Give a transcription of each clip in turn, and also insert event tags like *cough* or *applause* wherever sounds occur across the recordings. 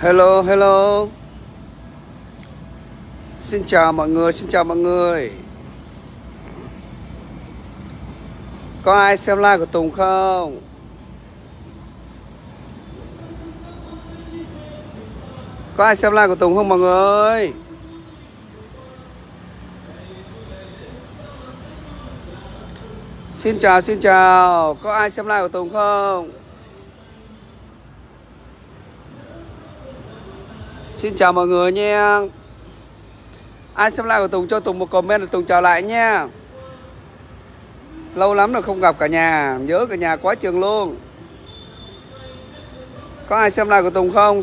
Hello, hello. Xin chào mọi người, xin chào mọi người. Có ai xem live của Tùng không? Có ai xem live của Tùng không mọi người? Xin chào, xin chào. Có ai xem live của Tùng không? Xin chào mọi người nha. Ai xem like của Tùng cho Tùng một comment là Tùng chào lại nha. Lâu lắm rồi không gặp cả nhà Nhớ cả nhà quá trường luôn. Có ai xem like của Tùng không?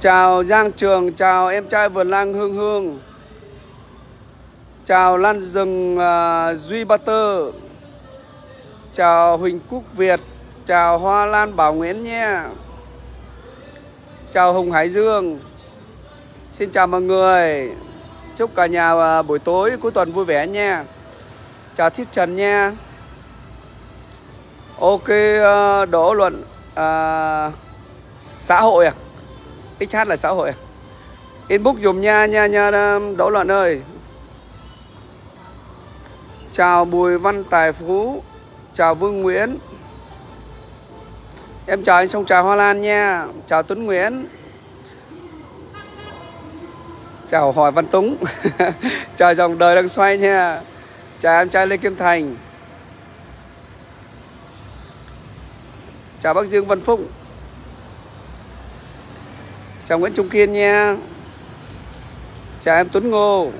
Chào Giang Trường Chào em trai Vườn Lang Hương Hương. Chào Lan Rừng uh, Duy Butter. Chào Huỳnh Quốc Việt. Chào Hoa Lan Bảo Nguyễn nha Chào Hùng Hải Dương. Xin chào mọi người. Chúc cả nhà à, buổi tối cuối tuần vui vẻ nha Chào Thiết Trần nha Ok à, Đỗ Luận à, Xã hội à? XH là xã hội à? Inbox dùm nha nha nha Đỗ Luận ơi. Chào Bùi Văn Tài Phú. Chào Vương Nguyễn. Em chào anh Sông Trà Hoa Lan nha. Chào Tuấn Nguyễn. Chào Hỏi Văn Túng. *laughs* Chào dòng đời đang xoay nha. Chào em trai Lê Kim Thành. Chào bác Dương Văn phúc Chào Nguyễn Trung Kiên nha. Chào em Tuấn Ngô.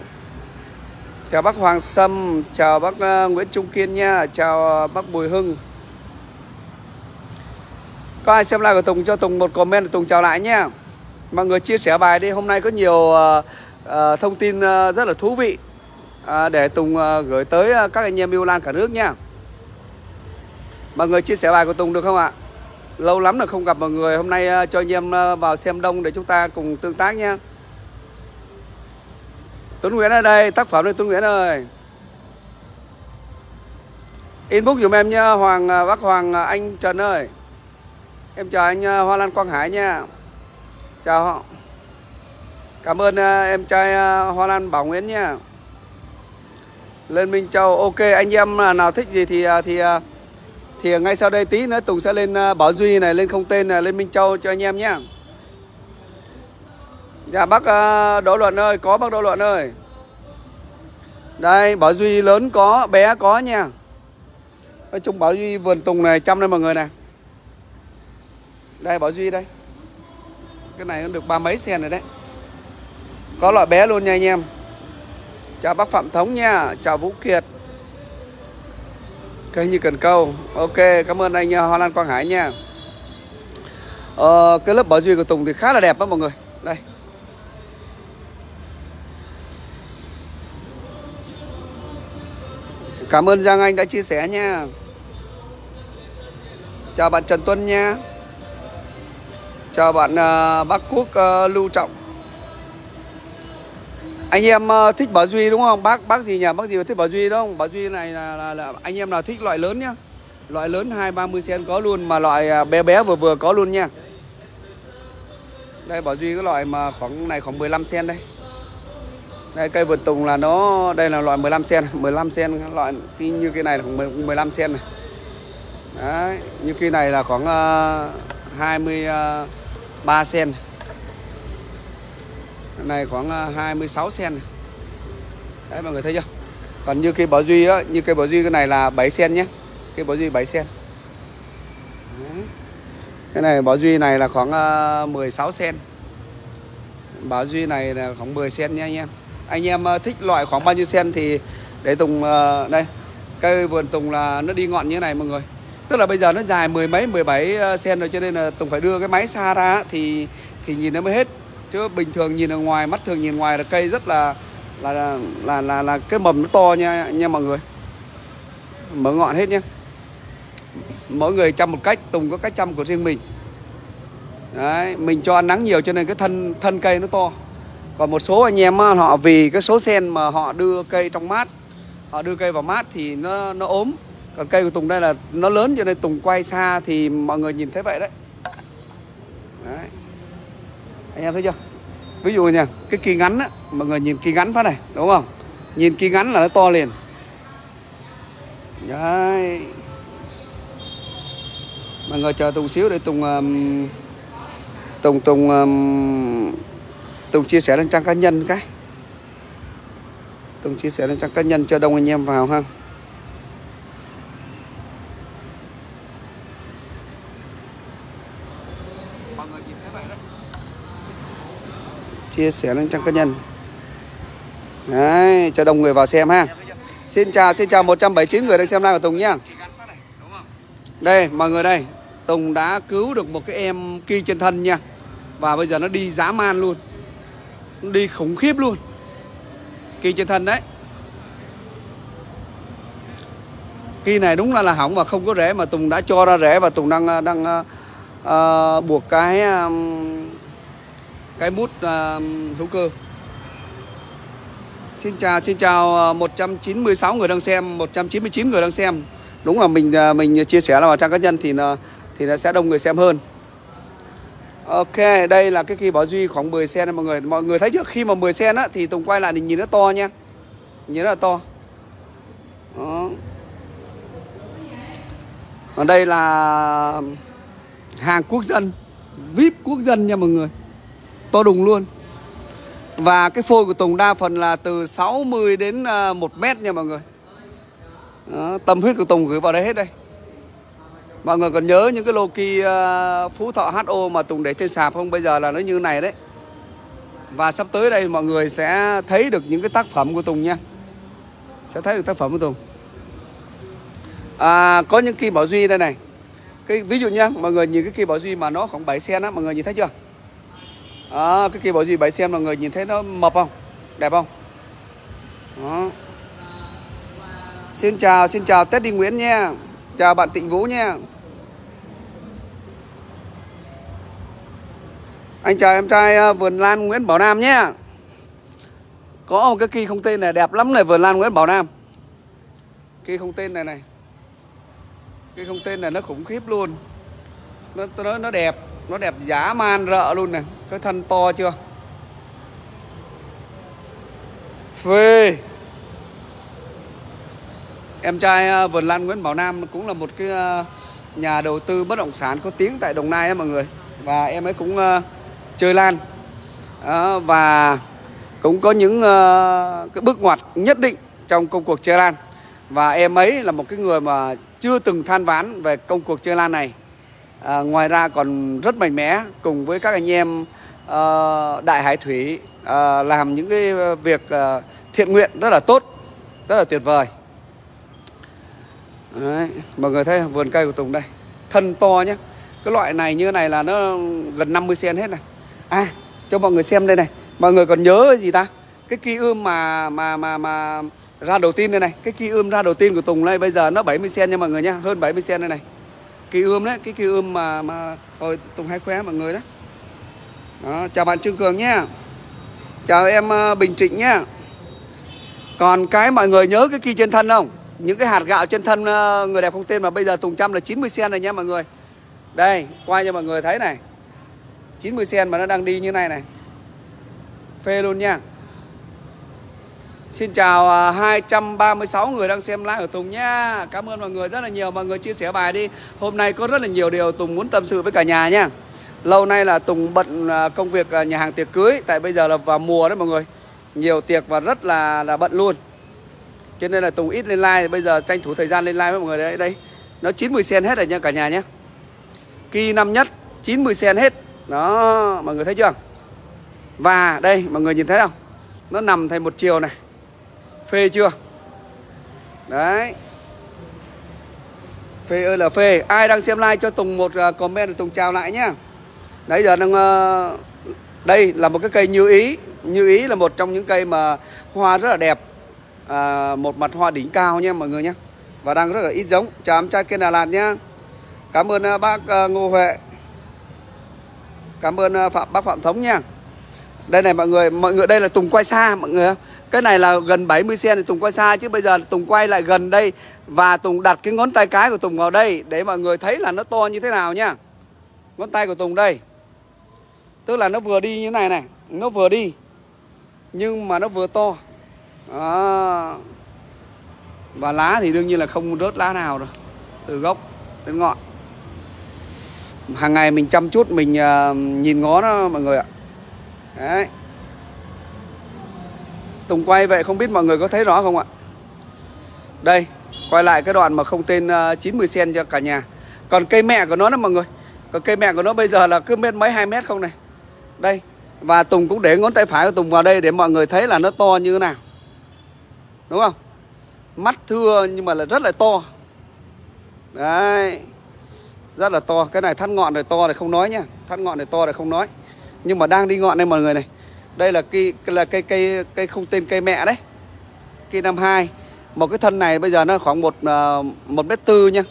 Chào bác Hoàng Sâm. Chào bác ờ, Nguyễn Trung Kiên nha. Chào ờ, bác Bùi Hưng có ai xem like của Tùng cho Tùng một comment để Tùng chào lại nhé. Mọi người chia sẻ bài đi. Hôm nay có nhiều uh, uh, thông tin uh, rất là thú vị. Uh, Để Tùng uh, gửi tới uh, các anh em yêu lan cả nước nha. Mọi người chia sẻ bài của Tùng được không ạ? Lâu lắm rồi không gặp mọi người. Hôm nay uh, cho anh em uh, vào xem đông để chúng ta cùng tương tác nha. Tuấn Nguyễn ở đây Tác phẩm đây Tuấn Nguyễn ơi. Inbox dùm em nha Hoàng Bác Hoàng Anh Trần ơi. Em chào anh ờ, Hoa Lan Quang Hải nha. Chào họ. Cảm ơn ờ, em trai ờ, Hoa Lan Bảo Nguyễn nha. Lên Minh Châu Ok anh em nào thích gì thì thì thì ngay sau đây tí nữa Tùng sẽ lên Bảo Duy này Lên không tên này, lên Minh Châu cho anh em nhé Dạ bác Đỗ Luận ơi Có bác Đỗ Luận ơi. Đây Bảo Duy lớn có Bé có nha. Nói chung Bảo Duy vườn Tùng này chăm đây mọi người này đây Bảo Duy đây. Cái này nó được ba mấy sen rồi đấy. Có loại bé luôn nha anh em. Chào bác Phạm Thống nha. Chào Vũ Kiệt. Cây như cần câu. Ok cảm ơn anh à, Hoa Lan Quang Hải nha. Ờ, Cái lớp Bảo Duy của Tùng thì khá là đẹp đó mọi người. Đây. Cảm ơn Giang Anh đã chia sẻ nha. Chào bạn Trần Tuân nha. Chào bạn uh, bác Quốc uh, Lưu Trọng Anh em uh, thích Bảo Duy đúng không? Bác bác gì nhỉ? Bác gì mà thích Bảo Duy đúng không? Bảo Duy này là, là, là anh em nào thích loại lớn nhá Loại lớn 2-30 cm có luôn Mà loại bé bé vừa vừa có luôn nha Đây Bảo Duy cái loại mà khoảng này khoảng 15 cm đây Đây cây vườn tùng là nó Đây là loại 15 cm 15 cm loại như cái này là khoảng 15 cm này Đấy, như cái này là khoảng uh, 20 uh, 3 sen. Này khoảng à, 26 sen. Đấy, mọi người thấy chưa? Còn như cây bảo duy á, như cây bảo duy cái này là 7 sen nhé. Cây bảo duy 7 sen. Cái này bảo duy này là khoảng à, 16 sen. Bảo duy này là khoảng 10 sen nha anh em. Anh em à, thích loại khoảng bao nhiêu sen thì để tùng đây. Cây vườn tùng là nó đi ngọn như thế này mọi người tức là bây giờ nó dài mười mấy 17 cm ờ, rồi cho nên là tùng phải đưa cái máy xa ra thì thì nhìn nó mới hết. Chứ bình thường nhìn ở ngoài mắt thường nhìn ngoài là cây rất là là là là, là, là cái mầm nó to nha nha mọi người. Mở ngọn hết nhé mỗi người chăm một cách tùng có cách chăm của riêng mình. Đấy mình cho nắng nhiều cho nên cái thân thân cây nó to. Còn một số anh em họ vì cái số sen mà họ đưa cây trong mát họ đưa cây vào mát thì nó nó ốm còn cây của Tùng đây là nó lớn cho nên Tùng quay xa thì mọi người nhìn thấy vậy đấy, đấy. anh em thấy chưa? Ví dụ nha cái kỳ ngắn á mọi người nhìn kỳ ngắn phát này đúng không? Nhìn kỳ ngắn là nó to liền. Đấy. Mọi người chờ Tùng xíu để Tùng um, Tùng Tùng um, Tùng chia sẻ lên trang cá nhân cái. Tùng chia sẻ lên trang cá nhân cho đông anh em vào ha. Chia sẻ lên trang cá nhân. Đấy, cho đông người vào xem ha. Xin chào, xin chào 179 người đang xem live của Tùng nhá. Đây, mọi người đây. Tùng đã cứu được một cái em kia trên thân nha. Và bây giờ nó đi dã man luôn. Nó đi khủng khiếp luôn. Kỳ trên thân đấy. Kỳ này đúng là là hỏng và không có rễ Mà Tùng đã cho ra rễ và Tùng đang đang uh, buộc cái um, cái mút uh, à, hữu cơ Xin chào, xin chào à, 196 người đang xem, 199 người đang xem. Đúng là mình à, mình chia sẻ là vào trang cá nhân thì nó thì nó sẽ đông người xem hơn. Ok, đây là cái kỳ bảo duy khoảng 10 cm mọi người. Mọi người thấy chưa? Khi mà 10 cm á thì Tùng quay lại thì nhìn nó to nha. Nhìn rất là to. Đó. Ở đây là hàng quốc dân, VIP quốc dân nha mọi người. To đùng luôn. Và cái phôi của Tùng đa phần là từ 60 đến à, 1 mét nha mọi người Đó, Tâm huyết của Tùng gửi vào đây hết đây Mọi người còn nhớ những cái lô kỳ uh, à, Phú Thọ HO mà Tùng để trên sạp không? Bây giờ là nó như này đấy Và sắp tới đây mọi người sẽ thấy được những cái tác phẩm của Tùng nha Sẽ thấy được tác phẩm của Tùng à, Có những kỳ bảo duy đây này cái Ví dụ nha, mọi người nhìn cái kỳ bảo duy mà nó khoảng 7 sen á Mọi người nhìn thấy chưa? À, cái kỳ bảo gì bảy xem mọi người nhìn thấy nó mập không? Đẹp không? Đó. xin chào xin chào tết đi nguyễn nha. Chào bạn tịnh vũ nha. Anh chào em trai ờ, vườn lan nguyễn bảo nam nhé. Có một cái kỳ không tên này đẹp lắm này vườn lan nguyễn bảo nam. Kỳ không tên này này. Kỳ không tên này nó khủng khiếp luôn. Nó nó nó đẹp nó đẹp giá man rợ luôn này. Cái thân to chưa? Phê. Em trai à, vườn lan nguyễn bảo nam cũng là một cái à, nhà đầu tư bất động sản có tiếng tại đồng nai á mọi người. Và em ấy cũng à, chơi lan. Và cũng có những cái bước ngoặt nhất định trong công cuộc chơi lan. Và em ấy là một cái người mà chưa từng than ván về công cuộc chơi lan này à, ngoài ra còn rất mạnh mẽ cùng với các anh em uh, đại hải thủy uh, làm những cái việc uh, thiện nguyện rất là tốt rất là tuyệt vời. Đấy, mọi người thấy vườn cây của Tùng đây. Thân to nhé cái loại này như này là nó gần 50 cm hết này. À cho mọi người xem đây này. Mọi người còn nhớ gì ta? Cái kỳ ươm mà mà mà mà ra đầu tiên đây này. Cái kỳ ươm ra đầu tiên của Tùng đây bây giờ nó 70 cm nha mọi người nhá. Hơn 70 cm đây này kỳ ươm đấy cái kỳ ươm mà mà hồi Tùng hay khoe mọi người đó đó, chào bạn Trương Cường nhé Chào em ờ, Bình Trịnh nhé Còn cái mọi người nhớ cái kỳ trên thân không? Những cái hạt gạo trên thân ờ, người đẹp không tên mà bây giờ Tùng Trăm là 90 sen này nha mọi người. Đây quay cho mọi người thấy này. 90 sen mà nó đang đi như này này. Phê luôn nha. Xin chào à, 236 người đang xem live của Tùng nhá. Cảm ơn mọi người rất là nhiều. Mọi người chia sẻ bài đi. Hôm nay có rất là nhiều điều Tùng muốn tâm sự với cả nhà nha Lâu nay là Tùng bận à, công việc à, nhà hàng tiệc cưới. Tại bây giờ là vào mùa đấy mọi người. Nhiều tiệc và rất là là bận luôn. Cho nên là Tùng ít lên live. Bây giờ tranh thủ thời gian lên live với mọi người đấy. Đây. Nó 90 sen hết rồi nha cả nhà nhé Kỳ năm nhất 90 sen hết. Đó, mọi người thấy chưa? Và đây, mọi người nhìn thấy không? Nó nằm thành một chiều này. Phê chưa? Đấy. Phê ơi là phê. Ai đang xem like cho Tùng một à, comment để Tùng chào lại nhá. Đấy giờ đang ờ, Đây là một cái cây như ý. Như ý là một trong những cây mà Hoa rất là đẹp. À, Một mặt hoa đỉnh cao nha mọi người nhé Và đang rất là ít giống. Chào em trai kênh Đà Lạt nhá. Cảm ơn à, bác à, Ngô Huệ. Cảm ơn Phạm bác Phạm Thống nha Đây này mọi người Mọi người đây là Tùng quay xa mọi người cái này là gần 70 cm thì Tùng quay xa chứ bây giờ Tùng quay lại gần đây và Tùng đặt cái ngón tay cái của Tùng vào đây để mọi người thấy là nó to như thế nào nhá. Ngón tay của Tùng đây. Tức là nó vừa đi như này này, nó vừa đi nhưng mà nó vừa to. À. Và lá thì đương nhiên là không rớt lá nào rồi. Từ gốc đến ngọn. Hàng ngày mình chăm chút mình uh, nhìn ngó nó mọi người ạ. Đấy. Tùng quay vậy không biết mọi người có thấy rõ không ạ? Đây Quay lại cái đoạn mà không tên ờ, 90 cm cho cả nhà. Còn cây mẹ của nó đó mọi người. Còn cây mẹ của nó bây giờ là cứ mét mấy 2 mét không này. Đây Và Tùng cũng để ngón tay phải của Tùng vào đây Để mọi người thấy là nó to như thế nào. Đúng không? Mắt thưa nhưng mà là rất là to. Đấy. Rất là to. Cái này thắt ngọn này to này không nói nha, Thắt ngọn này to này không nói. Nhưng mà đang đi ngọn đây mọi người này đây là cây là cây cây cây không tên cây mẹ đấy. Cây năm hai. Một cái thân này bây giờ nó khoảng một à, một mét tư nha.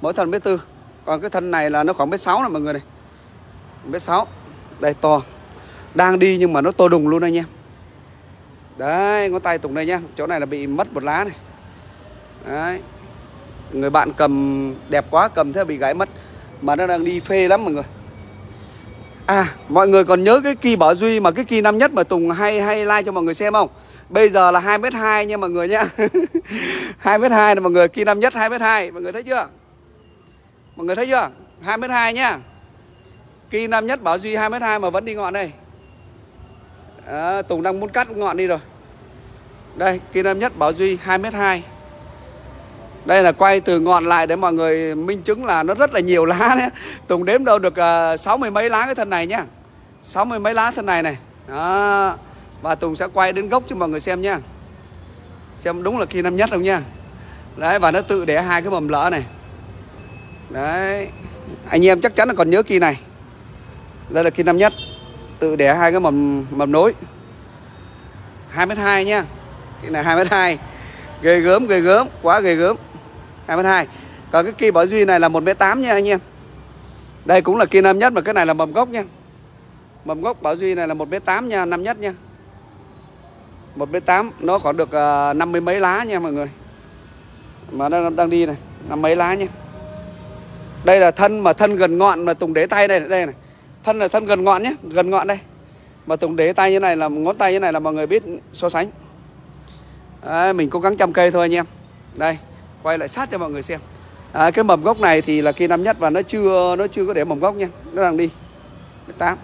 Mỗi thân mét tư. Còn cái thân này là nó khoảng mét sáu này mọi người này. Mét sáu. Đây, to. Đang đi nhưng mà nó to đùng luôn đây nha. Đấy, ngón tay tùng đây nhá chỗ này là bị mất một lá này. Đấy. Người bạn cầm đẹp quá, cầm thế bị gãy mất. Mà nó đang đi phê lắm mọi người. À mọi người còn nhớ cái kỳ Bảo Duy mà cái kỳ năm nhất mà Tùng hay hay like cho mọi người xem không? Bây giờ là 2m2 nha mọi người nhá *laughs* 2m2 là mọi người kỳ năm nhất 2m2 Mọi người thấy chưa? Mọi người thấy chưa? 2m2 nhá Kỳ năm nhất Bảo Duy 2m2 mà vẫn đi ngọn đây à, Tùng đang muốn cắt ngọn đi rồi Đây kỳ năm nhất Bảo Duy 2m2 đây là quay từ ngọn lại để mọi người minh chứng là nó rất là nhiều lá đấy Tùng đếm đâu được sáu sáu mươi mấy lá cái thân này nhá. Sáu mươi mấy lá thân này này. Đó. Và Tùng sẽ quay đến gốc cho mọi người xem nhá. Xem đúng là kỳ năm nhất không nha đấy, và nó tự để hai cái mầm lỡ này. Đấy. Anh em chắc chắn là còn nhớ kỳ này. Đây là kỳ năm nhất. Tự để hai cái mầm mầm nối. Hai mét hai nhá. Cái này hai mét hai. Ghê gớm ghê gớm, quá ghê gớm. 2m2 Còn cái kia bảo duy này là 1m8 nha anh em. Đây cũng là kia năm nhất mà cái này là mầm gốc nha. Mầm gốc bảo duy này là 1m8 nha Năm nhất nha. 1m8 Nó còn được ờ, uh, 50 mấy lá nha mọi người. Mà nó đang đi này năm mấy lá nha. Đây là thân mà thân gần ngọn mà Tùng để tay đây đây này. Thân là thân gần ngọn nhé Gần ngọn đây. Mà Tùng để tay như này là ngón tay như này là mọi người biết so sánh. Đấy, Mình cố gắng chăm cây thôi anh em. Đây quay lại sát cho mọi người xem. À, cái mầm gốc này thì là kia năm nhất và nó chưa nó chưa có để mầm gốc nha. Nó đang đi. Tám.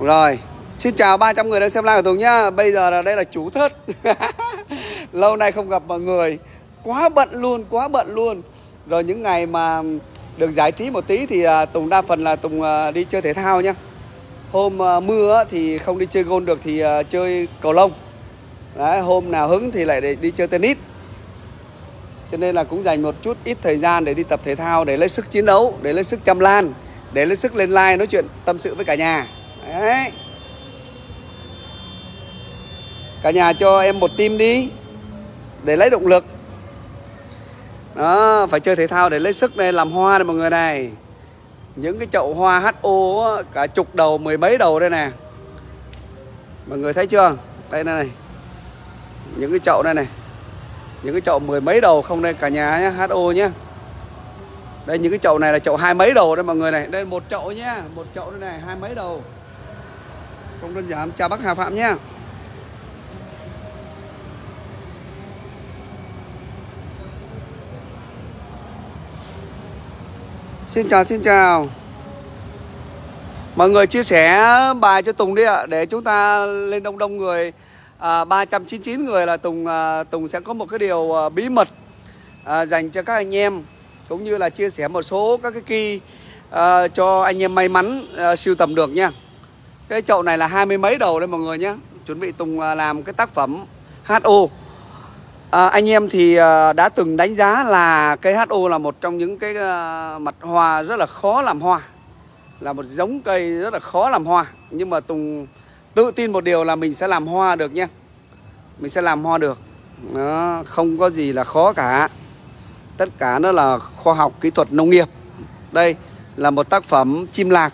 Rồi Xin chào 300 người đang xem live của Tùng nhá. Bây giờ là đây là chủ thớt *laughs* Lâu nay không gặp mọi người. Quá bận luôn, quá bận luôn. Rồi những ngày mà được giải trí một tí Thì à, Tùng đa phần là Tùng à, đi chơi thể thao nhá. Hôm à, mưa thì không đi chơi gôn được Thì chơi cầu lông. Đấy, hôm nào hứng thì lại để đi chơi tennis. Cho nên là cũng dành một chút ít thời gian để đi tập thể thao để lấy sức chiến đấu để lấy sức chăm lan để lấy sức lên like nói chuyện tâm sự với cả nhà. Đấy. Cả nhà cho em một tim đi để lấy động lực. Đó phải chơi thể thao để lấy sức này làm hoa này mọi người này. Những cái chậu hoa HO cả chục đầu mười mấy đầu đây nè. Mọi người thấy chưa? Đây này những cái chậu này này. Những cái chậu mười mấy đầu không đây, cả nhà nhé HO nhé. Đây, những cái chậu này là chậu hai mấy đầu đây mọi người này. Đây, một chậu nhá một chậu đây này, hai mấy đầu. Không đơn giản, chào bác Hà Phạm nhé. Xin chào xin chào. Mọi người chia sẻ bài cho Tùng đi ạ, Để chúng ta lên đông đông người à, 399 người là Tùng à, Tùng sẽ có một cái điều à, bí mật à, dành cho các anh em cũng như là chia sẻ một số các cái kỳ à, cho anh em may mắn à, siêu tầm được nha. Cái chậu này là hai mươi mấy đầu đây mọi người nhé. Chuẩn bị Tùng à, làm cái tác phẩm HO. À, anh em thì à, đã từng đánh giá là cây HO là một trong những cái à, mặt hoa rất là khó làm hoa. Là một giống cây rất là khó làm hoa. Nhưng mà Tùng tự tin một điều là mình sẽ làm hoa được nha mình sẽ làm hoa được. Nó không có gì là khó cả. Tất cả nó là khoa học kỹ thuật nông nghiệp. Đây là một tác phẩm chim lạc.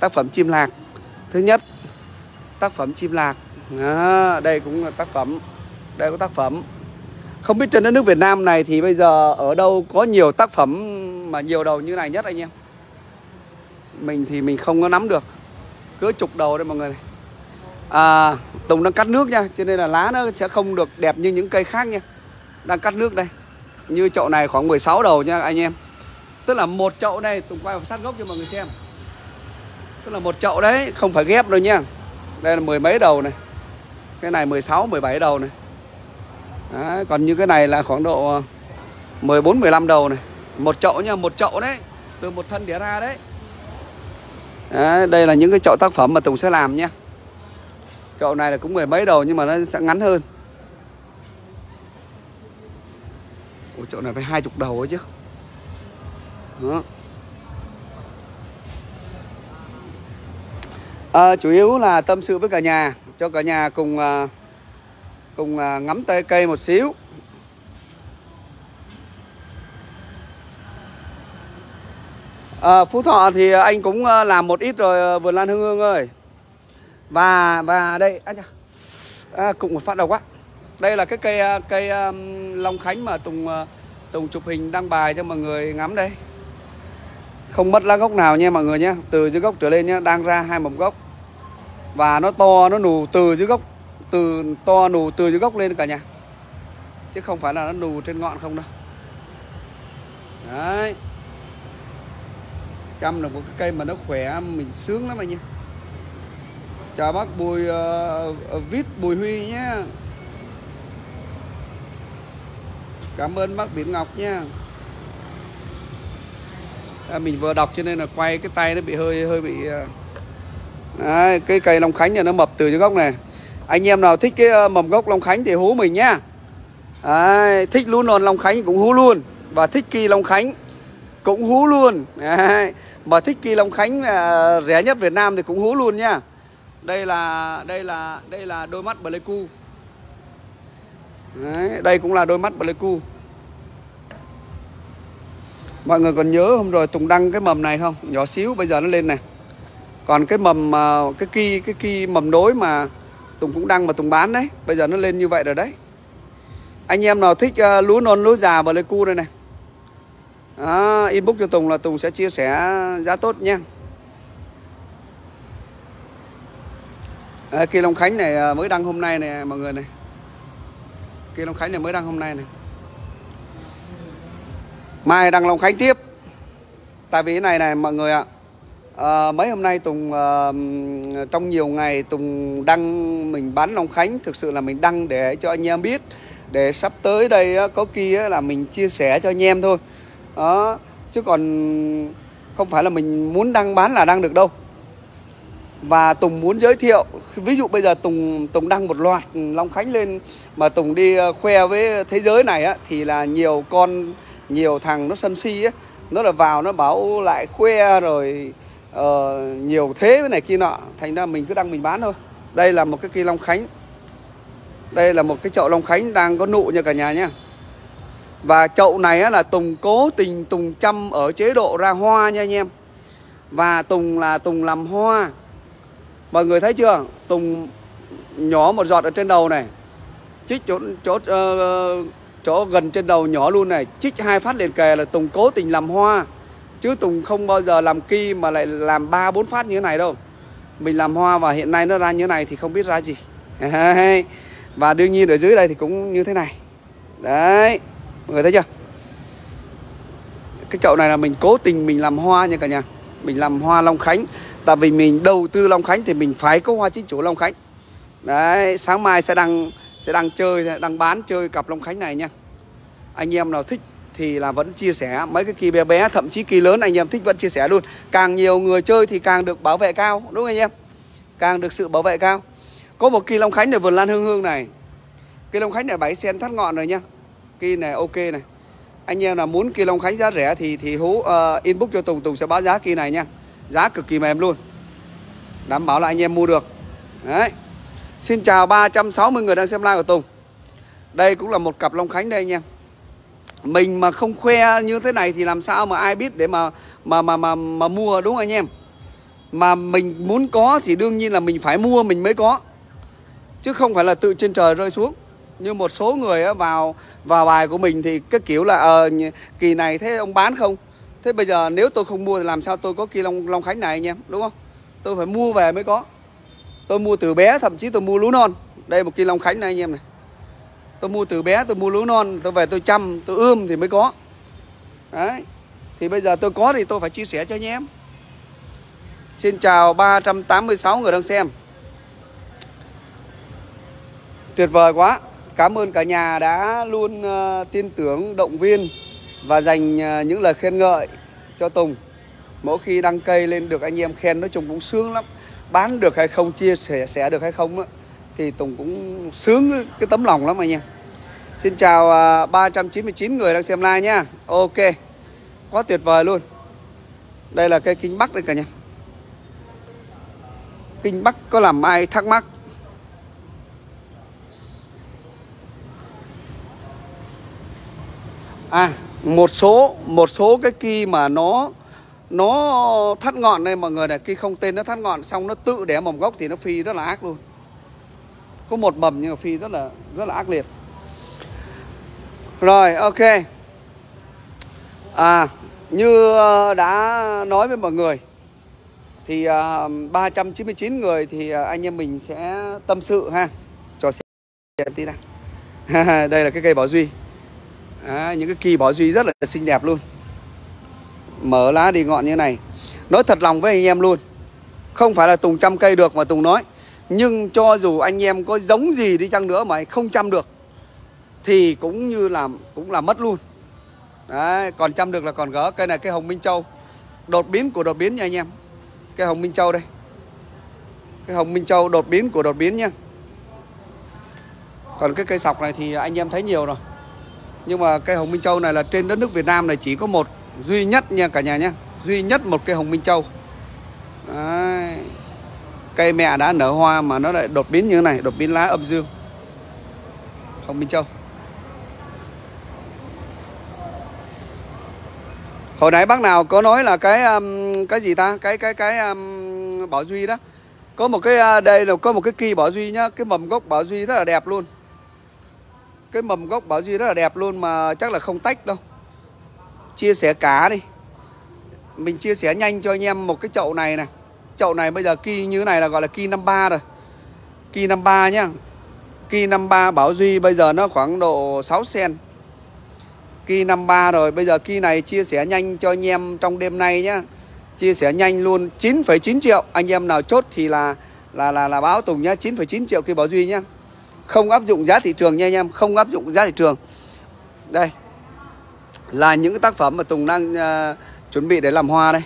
Tác phẩm chim lạc. Thứ nhất tác phẩm chim lạc. Đó, đây cũng là tác phẩm. Đây có tác phẩm. Không biết trên đất nước Việt Nam này thì bây giờ ở đâu có nhiều tác phẩm mà nhiều đầu như này nhất anh em? Mình thì mình không có nắm được. Cứ chục đầu đây mọi người này à, Tùng đang cắt nước nha cho nên là lá nó sẽ không được đẹp như những cây khác nha. Đang cắt nước đây như chậu này khoảng 16 đầu nha anh em. Tức là một chậu đây Tùng quay vào sát gốc cho mọi người xem. Tức là một chậu đấy không phải ghép đâu nha. Đây là mười mấy đầu này. Cái này 16 17 đầu này. Đấy, còn như cái này là khoảng độ ờ, 14 15 đầu này. Một chậu nha một chậu đấy từ một thân đĩa ra đấy. Đấy, đây là những cái chậu tác phẩm mà Tùng sẽ làm nha. Chậu này là cũng mười mấy đầu nhưng mà nó sẽ ngắn hơn. Ủa chậu này phải hai chục đầu ấy chứ. Đó. À, chủ yếu là tâm sự với cả nhà cho cả nhà cùng à, cùng à, ngắm tay cây một xíu. À, Phú Thọ thì anh cũng à, làm một ít rồi vườn lan hương hương ơi và và đây à, à, cũng một phát đầu quá đây là cái cây à, cây um, long khánh mà tùng à, tùng chụp hình đăng bài cho mọi người ngắm đây. Không mất lá gốc nào nha mọi người nhé từ dưới gốc trở lên nhé đang ra hai mầm gốc. Và nó to nó nù từ dưới gốc từ to nù từ dưới gốc lên cả nhà. Chứ không phải là nó nù trên ngọn không đâu. Đấy. Chăm là một cái cây mà nó khỏe mình sướng lắm anh nhỉ chào bác bùi uh, vít bùi huy nhé. Cảm ơn bác biển ngọc nha à, mình vừa đọc cho nên là quay cái tay nó bị hơi hơi bị. Ờ, Đấy, cái cây long khánh này nó mập từ dưới gốc này. Anh em nào thích cái mầm gốc long khánh thì hú mình nhá. Đấy, thích lú non long khánh cũng hú luôn. Và thích kỳ long khánh cũng hú luôn. Đấy. mà thích kỳ long khánh uh, rẻ nhất việt nam thì cũng hú luôn nhá đây là đây là đây là đôi mắt pleiku Đấy, đây cũng là đôi mắt pleiku mọi người còn nhớ hôm rồi tùng đăng cái mầm này không? Nhỏ xíu bây giờ nó lên này. Còn cái mầm à, cái ki cái ki mầm đối mà tùng cũng đăng mà tùng bán đấy bây giờ nó lên như vậy rồi đấy. Anh em nào thích uh, lúa non lúa già pleiku đây này. À, inbox cho Tùng là Tùng sẽ chia sẻ giá tốt nha. À, Kỳ Long Khánh này à, mới đăng hôm nay này mọi người này. Kỳ Long Khánh này mới đăng hôm nay này. Mai đăng Long Khánh tiếp. Tại vì cái này này mọi người ạ à, Mấy hôm nay Tùng à, Trong nhiều ngày Tùng đăng Mình bán Long Khánh Thực sự là mình đăng để cho anh em biết. Để sắp tới đây có kia là mình chia sẻ cho anh em thôi. Đó chứ còn không phải là mình muốn đăng bán là đăng được đâu và Tùng muốn giới thiệu ví dụ bây giờ Tùng Tùng đăng một loạt Long Khánh lên mà Tùng đi ờ, khoe với thế giới này á thì là nhiều con nhiều thằng nó sân si á. Nó là vào nó bảo lại khoe rồi uh, nhiều thế với này kia nọ. Thành ra mình cứ đăng mình bán thôi. Đây là một cái cây Long Khánh. Đây là một cái chậu Long Khánh đang có nụ nha cả nhà nhé và chậu này á, là Tùng cố tình Tùng chăm ở chế độ ra hoa nha anh em. Và Tùng là Tùng làm hoa. Mọi người thấy chưa? Tùng nhỏ một giọt ở trên đầu này. Chích chỗ, chỗ, uh, chỗ gần trên đầu nhỏ luôn này. Chích hai phát liền kề là Tùng cố tình làm hoa. Chứ Tùng không bao giờ làm ki mà lại làm ba bốn phát như thế này đâu. Mình làm hoa và hiện nay nó ra như thế này thì không biết ra gì. Và đương nhiên ở dưới đây thì cũng như thế này. Đấy. Mọi người thấy chưa? Cái chậu này là mình cố tình mình làm hoa nha cả nhà. Mình làm hoa long khánh tại vì mình đầu tư long khánh thì mình phải có hoa chính chủ long khánh. Đấy sáng mai sẽ đăng sẽ đăng chơi đăng bán chơi cặp long khánh này nha. Anh em nào thích thì là vẫn chia sẻ. Mấy cái kỳ bé bé thậm chí kỳ lớn anh em thích vẫn chia sẻ luôn. Càng nhiều người chơi thì càng được bảo vệ cao đúng không anh em? Càng được sự bảo vệ cao. Có một kỳ long khánh ở vườn lan hương hương này. Kỳ long khánh này 7 sen thắt ngọn rồi nha. Kỳ này ok này. Anh em là muốn kỳ Long Khánh giá rẻ thì thì hú uh, inbox cho Tùng Tùng sẽ báo giá kỳ này nha. Giá cực kỳ mềm luôn. Đảm bảo là anh em mua được. Đấy. Xin chào 360 người đang xem live của Tùng. Đây cũng là một cặp Long Khánh đây anh em. Mình mà không khoe như thế này thì làm sao mà ai biết để mà mà mà mà, mà mua đúng không anh em? Mà mình muốn có thì đương nhiên là mình phải mua mình mới có. Chứ không phải là tự trên trời rơi xuống. Như một số người vào vào bài của mình thì cái kiểu là ờ kỳ này thế ông bán không? Thế bây giờ nếu tôi không mua thì làm sao tôi có kia long long khánh này anh em đúng không? Tôi phải mua về mới có. Tôi mua từ bé thậm chí tôi mua lúa non. Đây một kia long khánh này anh em này. Tôi mua từ bé tôi mua lúa non tôi về tôi chăm tôi ươm thì mới có. Đấy. Thì bây giờ tôi có thì tôi phải chia sẻ cho anh em. Xin chào 386 người đang xem. Tuyệt vời quá. Cảm ơn cả nhà đã luôn uh, tin tưởng, động viên. Và dành ờ, những lời khen ngợi cho Tùng. Mỗi khi đăng cây lên được anh em khen nói chung cũng sướng lắm. Bán được hay không, chia sẻ, sẽ được hay không đó, Thì Tùng cũng sướng cái tấm lòng lắm anh em. Xin chào ờ, 399 người đang xem live nha. Ok Quá tuyệt vời luôn. Đây là cây kinh bắc đây cả nhà. Kinh Bắc có làm ai thắc mắc? À một số một số cái kỳ mà nó nó thắt ngọn đây mọi người này cây không tên nó thắt ngọn xong nó tự đẻ mầm gốc thì nó phi rất là ác luôn. Có một mầm nhưng mà phi rất là rất là ác liệt. Rồi ok. À như ờ, đã nói với mọi người thì ờ, uh, 399 người thì uh, anh em mình sẽ tâm sự ha. Cho xem tí nào. *laughs* Đây là cái cây bảo duy à, những cái kỳ bỏ duy rất là xinh đẹp luôn. Mở lá đi ngọn như này. Nói thật lòng với anh em luôn. Không phải là tùng chăm cây được mà tùng nói. Nhưng cho dù anh em có giống gì đi chăng nữa mà không chăm được thì cũng như là cũng là mất luôn. Đấy, còn chăm được là còn gỡ. Cây này cây hồng minh châu. Đột biến của đột biến nha anh em. Cây hồng Minh Châu đây. Cây hồng Minh Châu đột biến của đột biến nha. Còn cái cây sọc này thì anh em thấy nhiều rồi nhưng mà cây hồng Minh Châu này là trên đất nước Việt Nam này chỉ có một duy nhất nha cả nhà nhé duy nhất một cây hồng Minh Châu. Đấy. cây mẹ đã nở hoa mà nó lại đột biến như thế này đột biến lá âm dương. Hồng Minh Châu. Hồi nãy bác nào có nói là cái um, cái gì ta? Cái cái cái um, bảo duy đó. Có một cái uh, đây là có một cái kỳ bảo duy nhá. Cái mầm gốc bảo duy rất là đẹp luôn cái mầm gốc bảo duy rất là đẹp luôn mà chắc là không tách đâu. Chia sẻ cá đi. Mình chia sẻ nhanh cho anh em một cái chậu này này chậu này bây giờ kỳ như thế này là gọi là kỳ 53 rồi. Kỳ 53 nhá. Kỳ 53 bảo duy bây giờ nó khoảng độ 6 cm Ki 53 rồi Bây giờ Ki này chia sẻ nhanh cho anh em trong đêm nay nhá. Chia sẻ nhanh luôn 9,9 triệu. Anh em nào chốt thì là là là, là báo Tùng nhá. 9,9 triệu Ki Bảo Duy nhá. Không áp dụng giá thị trường nha anh em Không áp dụng giá thị trường. Đây Là những cái tác phẩm mà Tùng đang uh, chuẩn bị để làm hoa đây.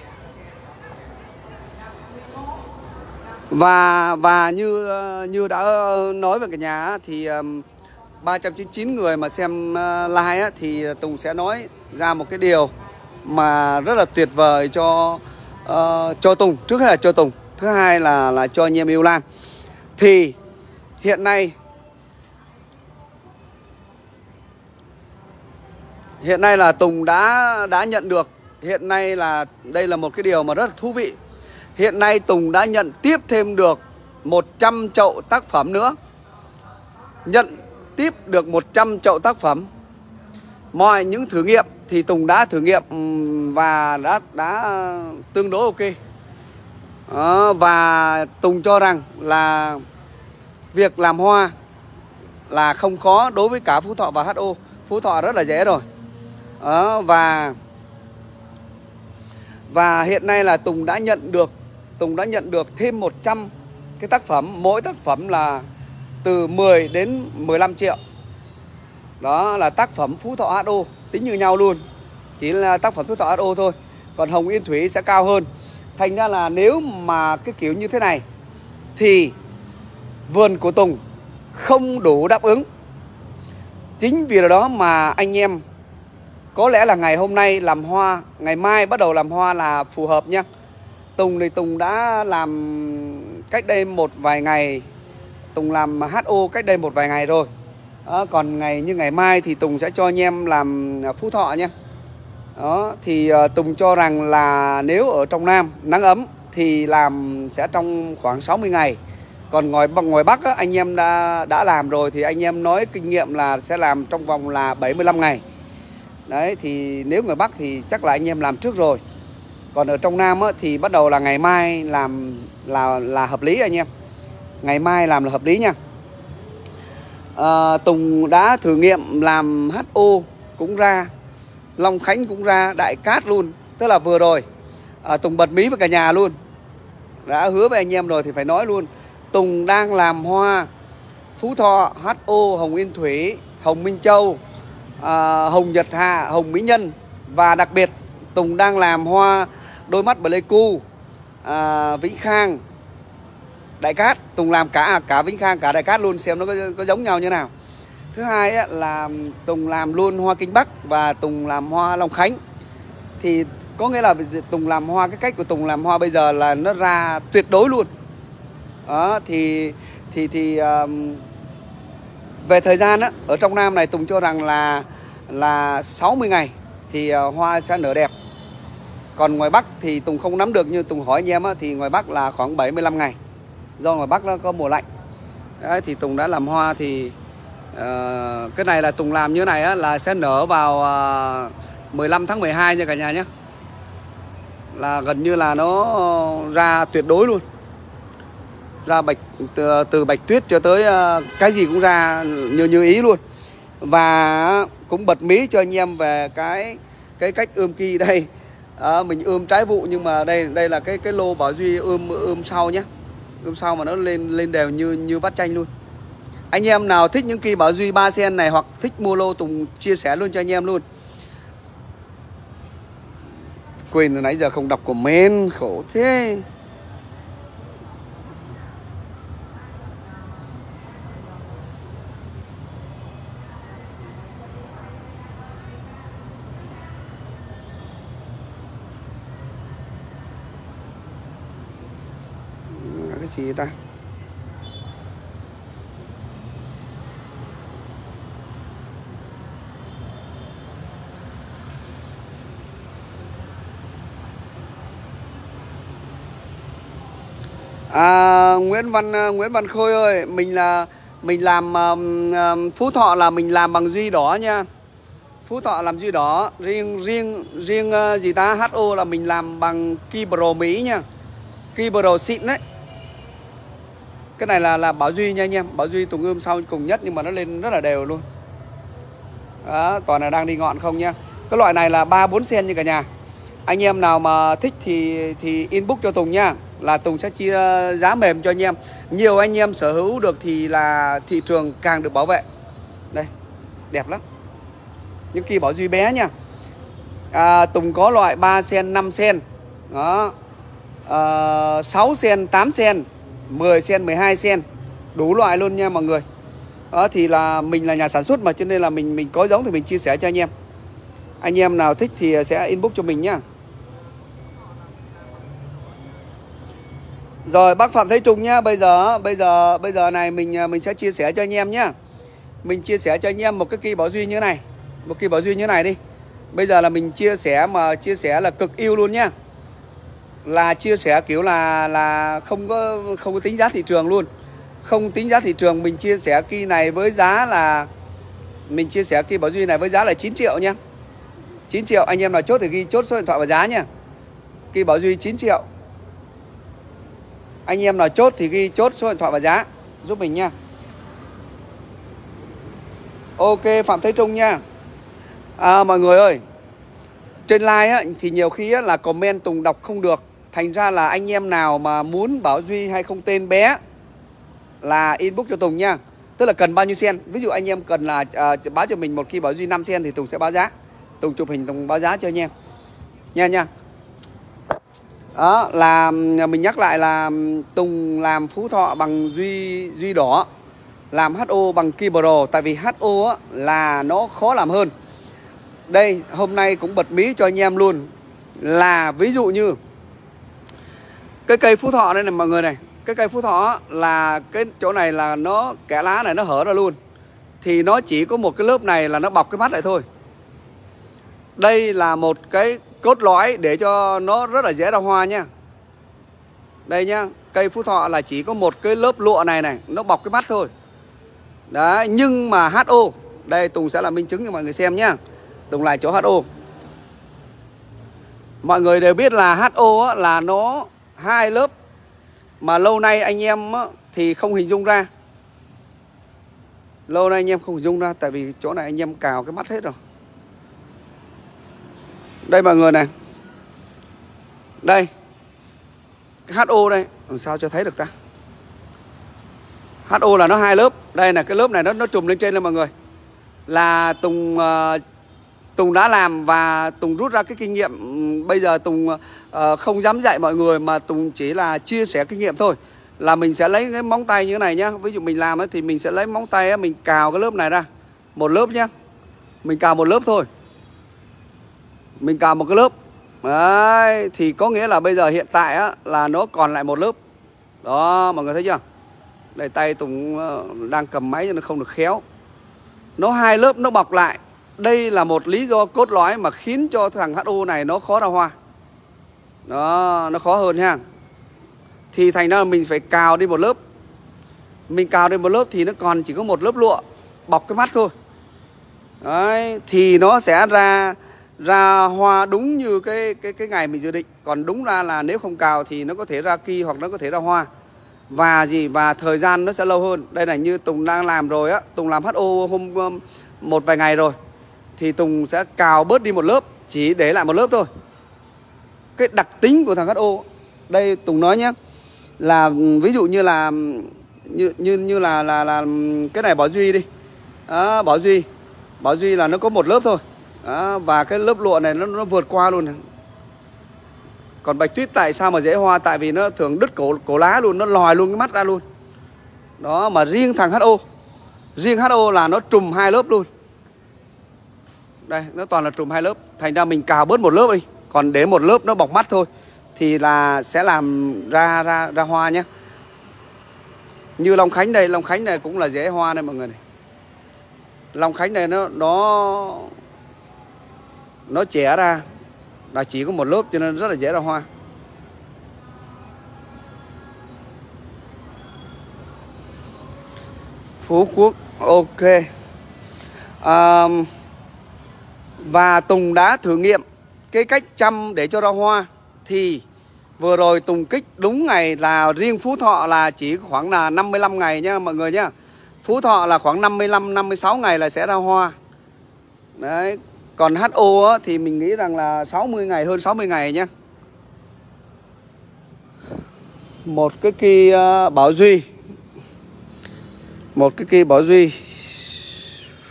Và và như à, như đã nói về cả nhà thì à, um, 399 người mà xem live á, thì Tùng sẽ nói ra một cái điều mà rất là tuyệt vời cho uh, cho Tùng. Trước hết là cho Tùng thứ hai là là cho anh em yêu Lan. Thì hiện nay hiện nay là Tùng đã đã nhận được. Hiện nay là đây là một cái điều mà rất là thú vị. Hiện nay Tùng đã nhận tiếp thêm được 100 chậu tác phẩm nữa. Nhận tiếp được 100 chậu tác phẩm. Mọi những thử nghiệm thì Tùng đã thử nghiệm và đã đã tương đối ok. Đó, và Tùng cho rằng là việc làm hoa là không khó đối với cả Phú Thọ và HO Phú Thọ rất là dễ rồi đó, và và hiện nay là Tùng đã nhận được Tùng đã nhận được thêm 100 cái tác phẩm. Mỗi tác phẩm là từ 10 đến 15 triệu. Đó là tác phẩm Phú Thọ HO tính như nhau luôn. Chỉ là tác phẩm Phú Thọ HO thôi còn Hồng Yên Thủy sẽ cao hơn. Thành ra là nếu mà cái kiểu như thế này thì vườn của Tùng không đủ đáp ứng. Chính vì đó mà anh em có lẽ là ngày hôm nay làm hoa ngày mai bắt đầu làm hoa là phù hợp nha Tùng thì Tùng đã làm cách đây một vài ngày. Tùng làm HO cách đây một vài ngày rồi. Đó, còn ngày như ngày mai thì Tùng sẽ cho anh em làm Phú Thọ nhé đó thì ờ, Tùng cho rằng là nếu ở trong Nam nắng ấm thì làm sẽ trong khoảng 60 ngày. Còn ngoài ngoài Bắc á, anh em đã đã làm rồi thì anh em nói kinh nghiệm là sẽ làm trong vòng là 75 ngày đấy thì nếu người Bắc thì chắc là anh em làm trước rồi. Còn ở trong Nam á, thì bắt đầu là ngày mai làm là là hợp lý anh em. Ngày mai làm là hợp lý nha. À, Tùng đã thử nghiệm làm HO cũng ra Long Khánh cũng ra Đại Cát luôn. Tức là vừa rồi à, Tùng bật mí với cả nhà luôn. Đã hứa với anh em rồi thì phải nói luôn. Tùng đang làm hoa Phú Thọ HO Hồng Yên Thủy Hồng Minh Châu à, Hồng Nhật Hà Hồng Mỹ Nhân và đặc biệt Tùng đang làm hoa đôi mắt Pleiku à, Vĩnh Khang Đại Cát. Tùng làm cả à, cả Vĩnh Khang cả Đại Cát luôn xem nó có, có giống nhau như nào. Thứ hai ấy, là Tùng làm luôn hoa Kinh Bắc và Tùng làm hoa Long Khánh. Thì có nghĩa là Tùng làm hoa cái cách của Tùng làm hoa bây giờ là nó ra tuyệt đối luôn. Đó thì thì thì um, về thời gian á ở trong Nam này Tùng cho rằng là là 60 ngày thì ờ, hoa sẽ nở đẹp. Còn ngoài Bắc thì Tùng không nắm được như Tùng hỏi anh em á, thì ngoài Bắc là khoảng 75 ngày. Do ngoài Bắc nó có mùa lạnh. Đấy, thì Tùng đã làm hoa thì uh, cái này là Tùng làm như này á, là sẽ nở vào ờ, uh, 15 tháng 12 nha cả nhà nhé là gần như là nó ra tuyệt đối luôn ra bạch từ, từ bạch tuyết cho tới ờ, cái gì cũng ra như như ý luôn. Và cũng bật mí cho anh em về cái cái cách ươm kỳ đây. À, mình ươm trái vụ nhưng mà đây đây là cái cái lô bảo duy ươm ươm sau nhé. Ươm sau mà nó lên lên đều như như vắt chanh luôn. Anh em nào thích những kỳ bảo duy ba sen này hoặc thích mua lô tùng chia sẻ luôn cho anh em luôn. Quên nãy giờ không đọc comment khổ thế cái gì ta À, Nguyễn Văn à, Nguyễn Văn Khôi ơi, mình là mình làm um, Phú Thọ là mình làm bằng duy đỏ nha. Phú Thọ làm duy đỏ, riêng riêng riêng uh, gì ta HO là mình làm bằng Kibro Mỹ nha. Kibro xịn đấy. Cái này là là Bảo Duy nha anh em, Bảo Duy Tùng ươm sau cùng nhất nhưng mà nó lên rất là đều luôn. Đó, toàn là đang đi ngọn không nha. Cái loại này là 3 4 sen như cả nhà. Anh em nào mà thích thì thì inbox cho Tùng nha là Tùng sẽ chia giá mềm cho anh em. Nhiều anh em sở hữu được thì là thị trường càng được bảo vệ. Đây đẹp lắm. Những kỳ bảo duy bé nha à, Tùng có loại 3 sen 5 sen. Đó. Ờ, à, 6 sen 8 sen. 10 sen 12 sen đủ loại luôn nha mọi người đó thì là mình là nhà sản xuất mà cho nên là mình mình có giống thì mình chia sẻ cho anh em anh em nào thích thì sẽ inbox cho mình nhá Rồi bác Phạm Thế Trung nhá, bây giờ bây giờ bây giờ này mình mình sẽ chia sẻ cho anh em nhá. Mình chia sẻ cho anh em một cái kỳ bảo duy như này. Một kỳ bảo duy như này đi. Bây giờ là mình chia sẻ mà chia sẻ là cực yêu luôn nhá. Là chia sẻ kiểu là là không có không có tính giá thị trường luôn. Không tính giá thị trường mình chia sẻ kỳ này với giá là mình chia sẻ kỳ bảo duy này với giá là 9 triệu nhé 9 triệu anh em nào chốt thì ghi chốt số điện thoại và giá nha. Kỳ bảo duy 9 triệu. Anh em nào chốt thì ghi chốt số điện thoại và giá. Giúp mình nha. Ok Phạm Thế Trung nha. À, Mọi người ơi. Trên like á, thì nhiều khi á, là comment Tùng đọc không được. Thành ra là anh em nào mà muốn Bảo Duy hay không tên bé Là inbox cho Tùng nha. Tức là cần bao nhiêu sen? Ví dụ anh em cần là uh, báo cho mình một khi Bảo Duy 5 sen Thì Tùng sẽ báo giá. Tùng chụp hình Tùng báo giá cho anh em. Nha nha. Đó là à, mình nhắc lại là Tùng làm Phú Thọ bằng duy duy đỏ làm HO bằng Kibro tại vì HO á, là nó khó làm hơn. Đây hôm nay cũng bật mí cho anh em luôn. Là ví dụ như cái cây Phú Thọ đây này, mọi người này, cái cây Phú Thọ là cái chỗ này là nó kẽ lá này nó hở ra luôn. Thì nó chỉ có một cái lớp này là nó bọc cái mắt lại thôi. Đây là một cái cốt lõi để cho nó rất là dễ ra hoa nha. Đây nhá cây phú thọ là chỉ có một cái lớp lụa này này, nó bọc cái mắt thôi. Đấy, nhưng mà HO đây Tùng sẽ là minh chứng cho mọi người xem nhá Tùng lại chỗ HO mọi người đều biết là HO là nó hai lớp mà lâu nay anh em thì không hình dung ra. Lâu nay anh em không hình dung ra tại vì chỗ này anh em cào cái mắt hết rồi. Đây mọi người này. Đây. Cái HO đây làm sao cho thấy được ta? HO là nó hai lớp. Đây là cái lớp này nó nó trùm lên trên đây mọi người. Là Tùng uh, Tùng đã làm và Tùng rút ra cái kinh nghiệm bây giờ Tùng uh, không dám dạy mọi người mà Tùng chỉ là chia sẻ kinh nghiệm thôi. Là mình sẽ lấy cái móng tay như thế này nhá ví dụ mình làm ấy, thì mình sẽ lấy móng tay ấy, mình cào cái lớp này ra một lớp nhá. Mình cào một lớp thôi. Mình cào một cái lớp. Đấy, thì có nghĩa là bây giờ hiện tại á, là nó còn lại một lớp. Đó, mọi người thấy chưa? Đây tay Tùng ờ, đang cầm máy cho nó không được khéo. Nó hai lớp nó bọc lại. Đây là một lý do cốt lõi mà khiến cho thằng HO này nó khó ra hoa. Nó nó khó hơn ha. Thì thành ra là mình phải cào đi một lớp. Mình cào đi một lớp thì nó còn chỉ có một lớp lụa Bọc cái mắt thôi. Đấy, thì nó sẽ ra ra hoa đúng như cái cái cái ngày mình dự định. Còn đúng ra là nếu không cào thì nó có thể ra kỳ hoặc nó có thể ra hoa. Và gì? Và thời gian nó sẽ lâu hơn. Đây là như Tùng đang làm rồi á. Tùng làm HO hôm um, một vài ngày rồi thì Tùng sẽ cào bớt đi một lớp chỉ để lại một lớp thôi. Cái đặc tính của thằng HO đây Tùng nói nhé là ừ, ví dụ như là ừ, như như như là là là ừ, cái này bỏ duy đi. À, bỏ duy bỏ duy là nó có một lớp thôi. Đó, và cái lớp lụa này nó, nó vượt qua luôn. Còn bạch tuyết tại sao mà dễ hoa? Tại vì nó thường đứt cổ cổ lá luôn nó lòi luôn cái mắt ra luôn. Đó mà riêng thằng HO riêng HO là nó trùm hai lớp luôn đây nó toàn là trùm hai lớp. Thành ra mình cào bớt một lớp đi. Còn để một lớp nó bọc mắt thôi thì là sẽ làm ra ra ra hoa nhé. Như Long Khánh đây Long Khánh này cũng là dễ hoa này mọi người này. Long Khánh này nó nó nó trẻ ra. Là chỉ có một lớp cho nên rất là dễ ra hoa. Phú Quốc ok. Um, và Tùng đã thử nghiệm cái cách chăm để cho ra hoa. Thì vừa rồi Tùng kích đúng ngày là riêng Phú Thọ là chỉ khoảng là 55 ngày nha mọi người nhá Phú Thọ là khoảng 55 56 ngày là sẽ ra hoa. Đấy còn HO á, thì mình nghĩ rằng là 60 ngày hơn 60 ngày nhé Một cái cây ờ, Bảo Duy. Một cái cây Bảo Duy.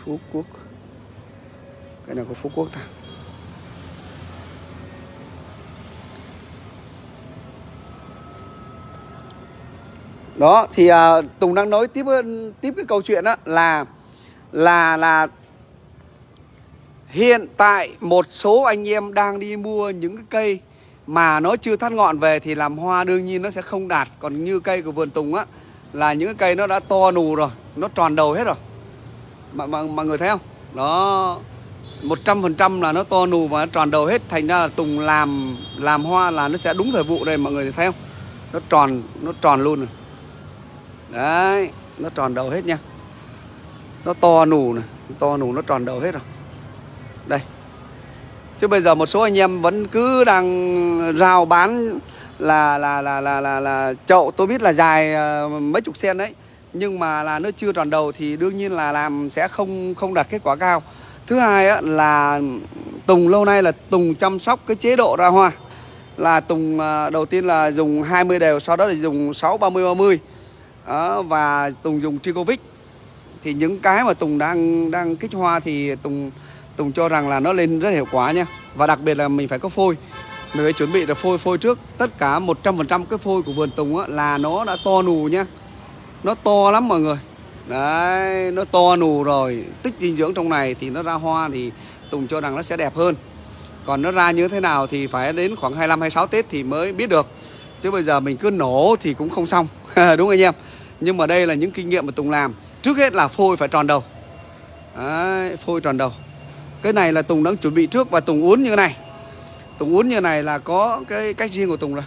Phú Quốc. Đây là của Phú Quốc ta Đó thì uh, Tùng đang nói tiếp tiếp cái câu chuyện đó là là là Hiện tại một số anh em đang đi mua những cái cây mà nó chưa thắt ngọn về thì làm hoa đương nhiên nó sẽ không đạt. Còn như cây của vườn Tùng á là những cái cây nó đã to nù rồi, nó tròn đầu hết rồi. Mọi mọi người thấy không? Đó 100% là nó to nù và nó tròn đầu hết. Thành ra là Tùng làm làm hoa là nó sẽ đúng thời vụ đây mọi người thấy không? Nó tròn nó tròn luôn rồi. Đấy Nó tròn đầu hết nha. Nó to nù này To nù nó tròn đầu hết rồi. Đây. Chứ bây giờ một số anh em vẫn cứ đang rào bán là là là là là, là chậu. Tôi biết là dài uh, mấy chục sen đấy. Nhưng mà là nó chưa tròn đầu thì đương nhiên là làm sẽ không không đạt kết quả cao thứ hai á, là tùng lâu nay là tùng chăm sóc cái chế độ ra hoa. Là tùng à, đầu tiên là dùng 20 đều sau đó là dùng 6 30 30 đó, và tùng dùng tricovic. Thì những cái mà tùng đang đang kích hoa thì tùng Tùng cho rằng là nó lên rất hiệu quả nha. Và đặc biệt là mình phải có phôi. Mình phải chuẩn bị là phôi phôi trước. Tất cả 100% cái phôi của vườn Tùng á, là nó đã to nù nha. Nó to lắm mọi người. Đấy, nó to nù rồi. Tích dinh dưỡng trong này thì nó ra hoa thì Tùng cho rằng nó sẽ đẹp hơn. Còn nó ra như thế nào thì phải đến khoảng 25 26 Tết thì mới biết được. Chứ bây giờ mình cứ nổ thì cũng không xong. *laughs* Đúng anh em? Nhưng mà đây là những kinh nghiệm mà Tùng làm. Trước hết là phôi phải tròn đầu. Đấy, phôi tròn đầu. Cái này là Tùng đã chuẩn bị trước và Tùng uốn như này. Tùng uốn như này là có cái cách riêng của Tùng rồi.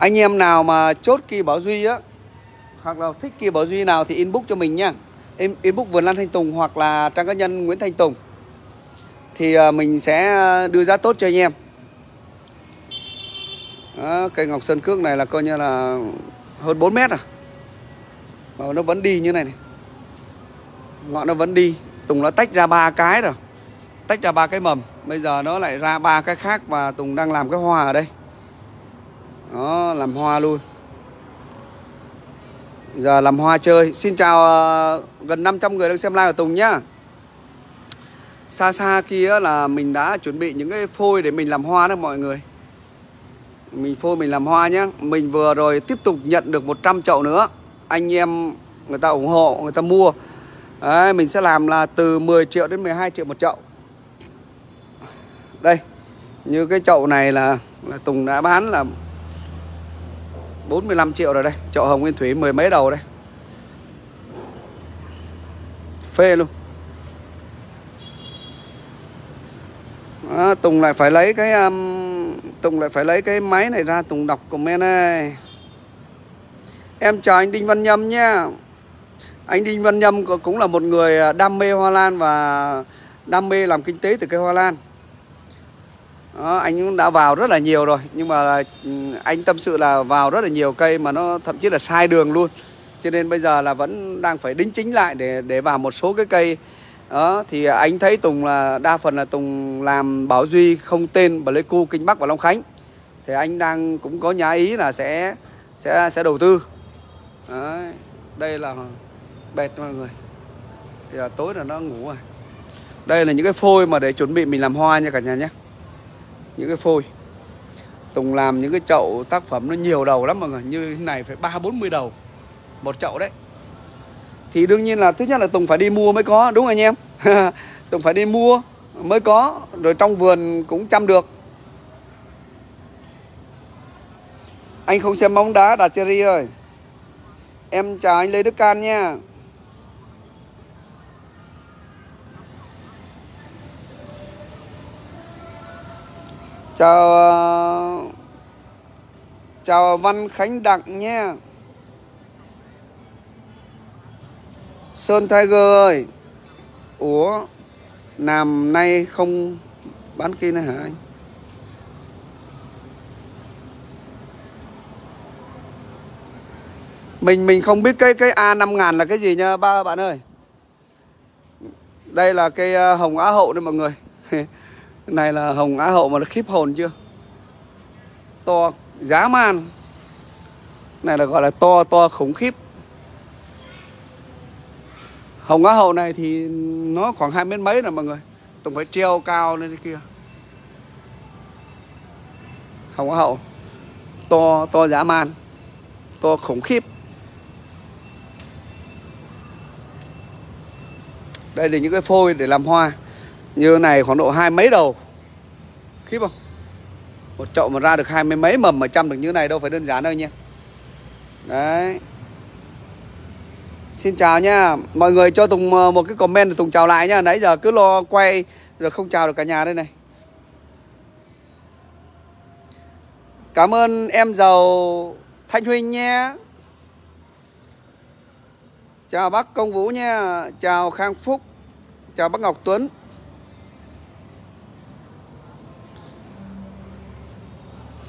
Anh em nào mà chốt kỳ bảo duy á hoặc là thích kỳ bảo duy nào thì inbox cho mình nha. Inbox vườn lan thanh tùng hoặc là trang cá nhân nguyễn thanh tùng. Thì à, mình sẽ đưa giá tốt cho anh em. Đó, cây ngọc sơn cước này là coi như là hơn 4 mét à. Mà nó vẫn đi như này này. Ngọn nó vẫn đi. Tùng nó tách ra ba cái rồi. Tách ra ba cái mầm. Bây giờ nó lại ra ba cái khác và tùng đang làm cái hoa ở đây đó làm hoa luôn. Giờ làm hoa chơi. Xin chào uh, gần 500 người đang xem live của tùng nhá. Xa xa kia là mình đã chuẩn bị những cái phôi để mình làm hoa đó mọi người. Mình phôi mình làm hoa nhá. Mình vừa rồi tiếp tục nhận được 100 chậu nữa. Anh em người ta ủng hộ người ta mua. Đấy, mình sẽ làm là từ 10 triệu đến 12 triệu một chậu. Đây như cái chậu này là, là Tùng đã bán là 45 triệu rồi đây. Chậu hồng nguyên thủy mười mấy đầu đây. Phê luôn. À, Tùng lại phải lấy cái um, Tùng lại phải lấy cái máy này ra Tùng đọc comment này Em chào anh Đinh Văn Nhâm nha Anh Đinh Văn Nhâm cũng là một người à, đam mê hoa lan Và đam mê làm kinh tế từ cây hoa lan đó, anh cũng đã vào rất là nhiều rồi nhưng mà ừ, anh tâm sự là vào rất là nhiều cây mà nó thậm chí là sai đường luôn. Cho nên bây giờ là vẫn đang phải đính chính lại để để vào một số cái cây. Đó thì anh thấy Tùng là đa phần là Tùng làm Bảo Duy không tên Pleiku Kinh Bắc và Long Khánh. Thì anh đang cũng có nhá ý là sẽ sẽ sẽ đầu tư. Đấy. đây là bệt mọi người. Thì là tối là nó ngủ rồi. Đây là những cái phôi mà để chuẩn bị mình làm hoa nha cả nhà nhé những cái phôi. Tùng làm những cái chậu tác phẩm nó nhiều đầu lắm mọi người, Như thế này phải ba bốn mươi đầu, Một chậu đấy. Thì đương nhiên là, thứ nhất là Tùng phải đi mua mới có, Đúng không anh em? *laughs* Tùng phải đi mua mới có, Rồi trong vườn cũng chăm được. Anh không xem bóng đá Đạt Cherry ơi. Em chào anh Lê Đức Can nha. Chào ờ, chào Văn Khánh Đặng nhé. Sơn Tiger ơi. Ủa, Làm nay không bán kia nữa hả anh? Mình mình không biết cái cái A 5 ngàn là cái gì nha ba bạn ơi. Đây là cây ờ, hồng á hậu đây mọi người. *laughs* này là hồng á hậu mà nó khiếp hồn chưa? To, giá man. Này là gọi là to to khủng khiếp. Hồng á hậu này thì nó khoảng hai mét mấy rồi mọi người. Tổng phải treo cao lên kia. Hồng á hậu, to to giá man. To khủng khiếp. Đây là những cái phôi để làm hoa như này khoảng độ hai mấy đầu. Khiếp không? Một chậu mà ra được hai mươi mấy mầm mà chăm được như này đâu phải đơn giản đâu nha. Đấy. Xin chào nha. Mọi người cho tùng ờ, một cái comment để tùng chào lại nha. Nãy giờ cứ lo quay rồi không chào được cả nhà đây này. Cảm ơn em giàu thanh huynh nha. Chào bác công vũ nha. Chào khang phúc. Chào bác ngọc tuấn.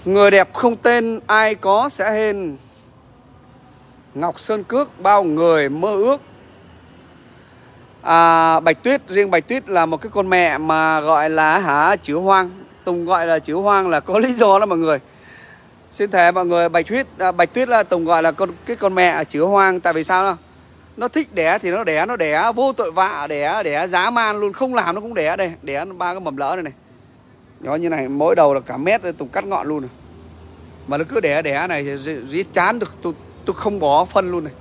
Người đẹp không tên ai có sẽ hên. Ngọc Sơn Cước bao người mơ ước. À, Bạch Tuyết Riêng Bạch Tuyết là một cái con mẹ mà gọi là hả chữ hoang. Tùng gọi là chữ hoang là có *laughs* lý do đó mọi người. Xin thề mọi người Bạch Tuyết à, Bạch Tuyết là Tùng gọi là con cái con mẹ chữ hoang. Tại vì sao đó? Nó thích đẻ thì nó đẻ nó đẻ vô tội vạ đẻ đẻ giá man luôn. Không làm nó cũng đẻ đây. Đẻ ba cái mầm lỡ này này nhỏ như này mỗi đầu là cả mét tùng cắt ngọn luôn này. mà nó cứ đẻ đẻ này thì giết chán tôi, tôi tôi không bỏ phân luôn này.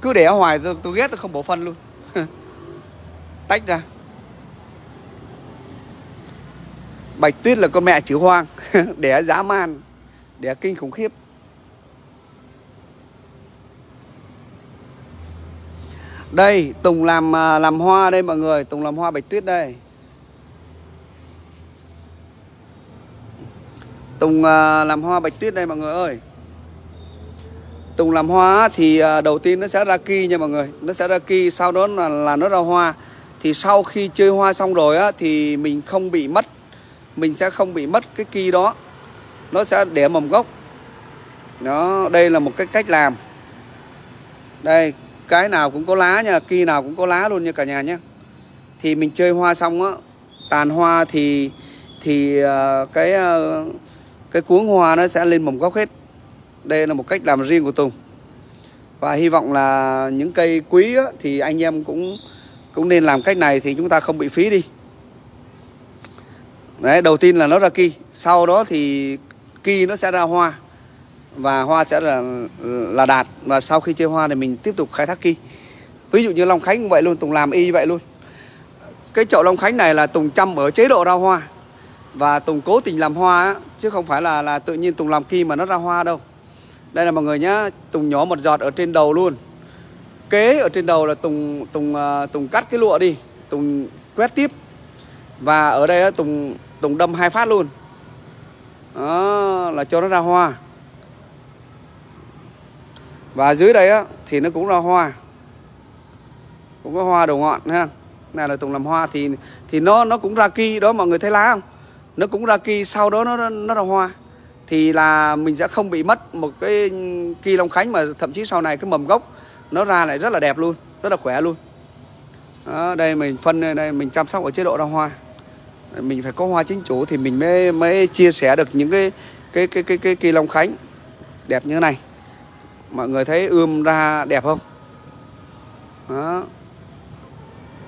Cứ đẻ hoài tôi, tôi ghét tôi không bỏ phân luôn. *laughs* Tách ra. Bạch tuyết là con mẹ chữ hoang *laughs* đẻ dã man đẻ kinh khủng khiếp. Đây tùng làm à, làm hoa đây mọi người tùng làm hoa bạch tuyết đây. Tùng à, làm hoa bạch tuyết đây mọi người ơi. Tùng làm hoa thì à, đầu tiên nó sẽ ra ki nha mọi người. Nó sẽ ra ki sau đó là, là nó ra hoa. Thì sau khi chơi hoa xong rồi á Thì mình không bị mất. Mình sẽ không bị mất cái ki đó. Nó sẽ để mầm gốc. Đó, đây là một cái cách làm. Đây, cái nào cũng có lá nha Ki nào cũng có lá luôn nha cả nhà nhé. Thì mình chơi hoa xong á Tàn hoa thì Thì à, cái cái cuống hoa nó sẽ lên mầm gốc hết. Đây là một cách làm riêng của Tùng. Và hy vọng là những cây quý á, thì anh em cũng cũng nên làm cách này thì chúng ta không bị phí đi. Đấy đầu tiên là nó ra ki. Sau đó thì ki nó sẽ ra hoa. Và hoa sẽ là là đạt. Và sau khi chơi hoa thì mình tiếp tục khai thác ki. Ví dụ như long khánh cũng vậy luôn tùng làm y vậy luôn. Cái chậu long khánh này là tùng chăm ở chế độ ra hoa. Và tùng cố tình làm hoa á, chứ không phải là là tự nhiên tùng làm ki mà nó ra hoa đâu. Đây là mọi người nhá Tùng nhỏ một giọt ở trên đầu luôn. Kế ở trên đầu là Tùng Tùng uh, Tùng cắt cái lụa đi Tùng quét tiếp. Và ở đây Tùng Tùng đâm hai phát luôn. Đó là cho nó ra hoa. Và dưới đây á thì nó cũng ra hoa. Cũng có hoa đầu ngọn ha. Này là Tùng làm hoa thì thì nó nó cũng ra ki đó mọi người thấy lá không? Nó cũng ra ki sau đó nó nó ra hoa. Thì là mình sẽ không bị mất một cái kỳ long khánh mà thậm chí sau này cái mầm gốc nó ra lại rất là đẹp luôn rất là khỏe luôn. Đó, đây mình phân đây mình chăm sóc ở chế độ ra hoa. Mình phải có hoa chính chủ thì mình mới mới chia sẻ được những cái cái cái cái cái kỳ long khánh đẹp như thế này. Mọi người thấy ươm ra đẹp không? Đó.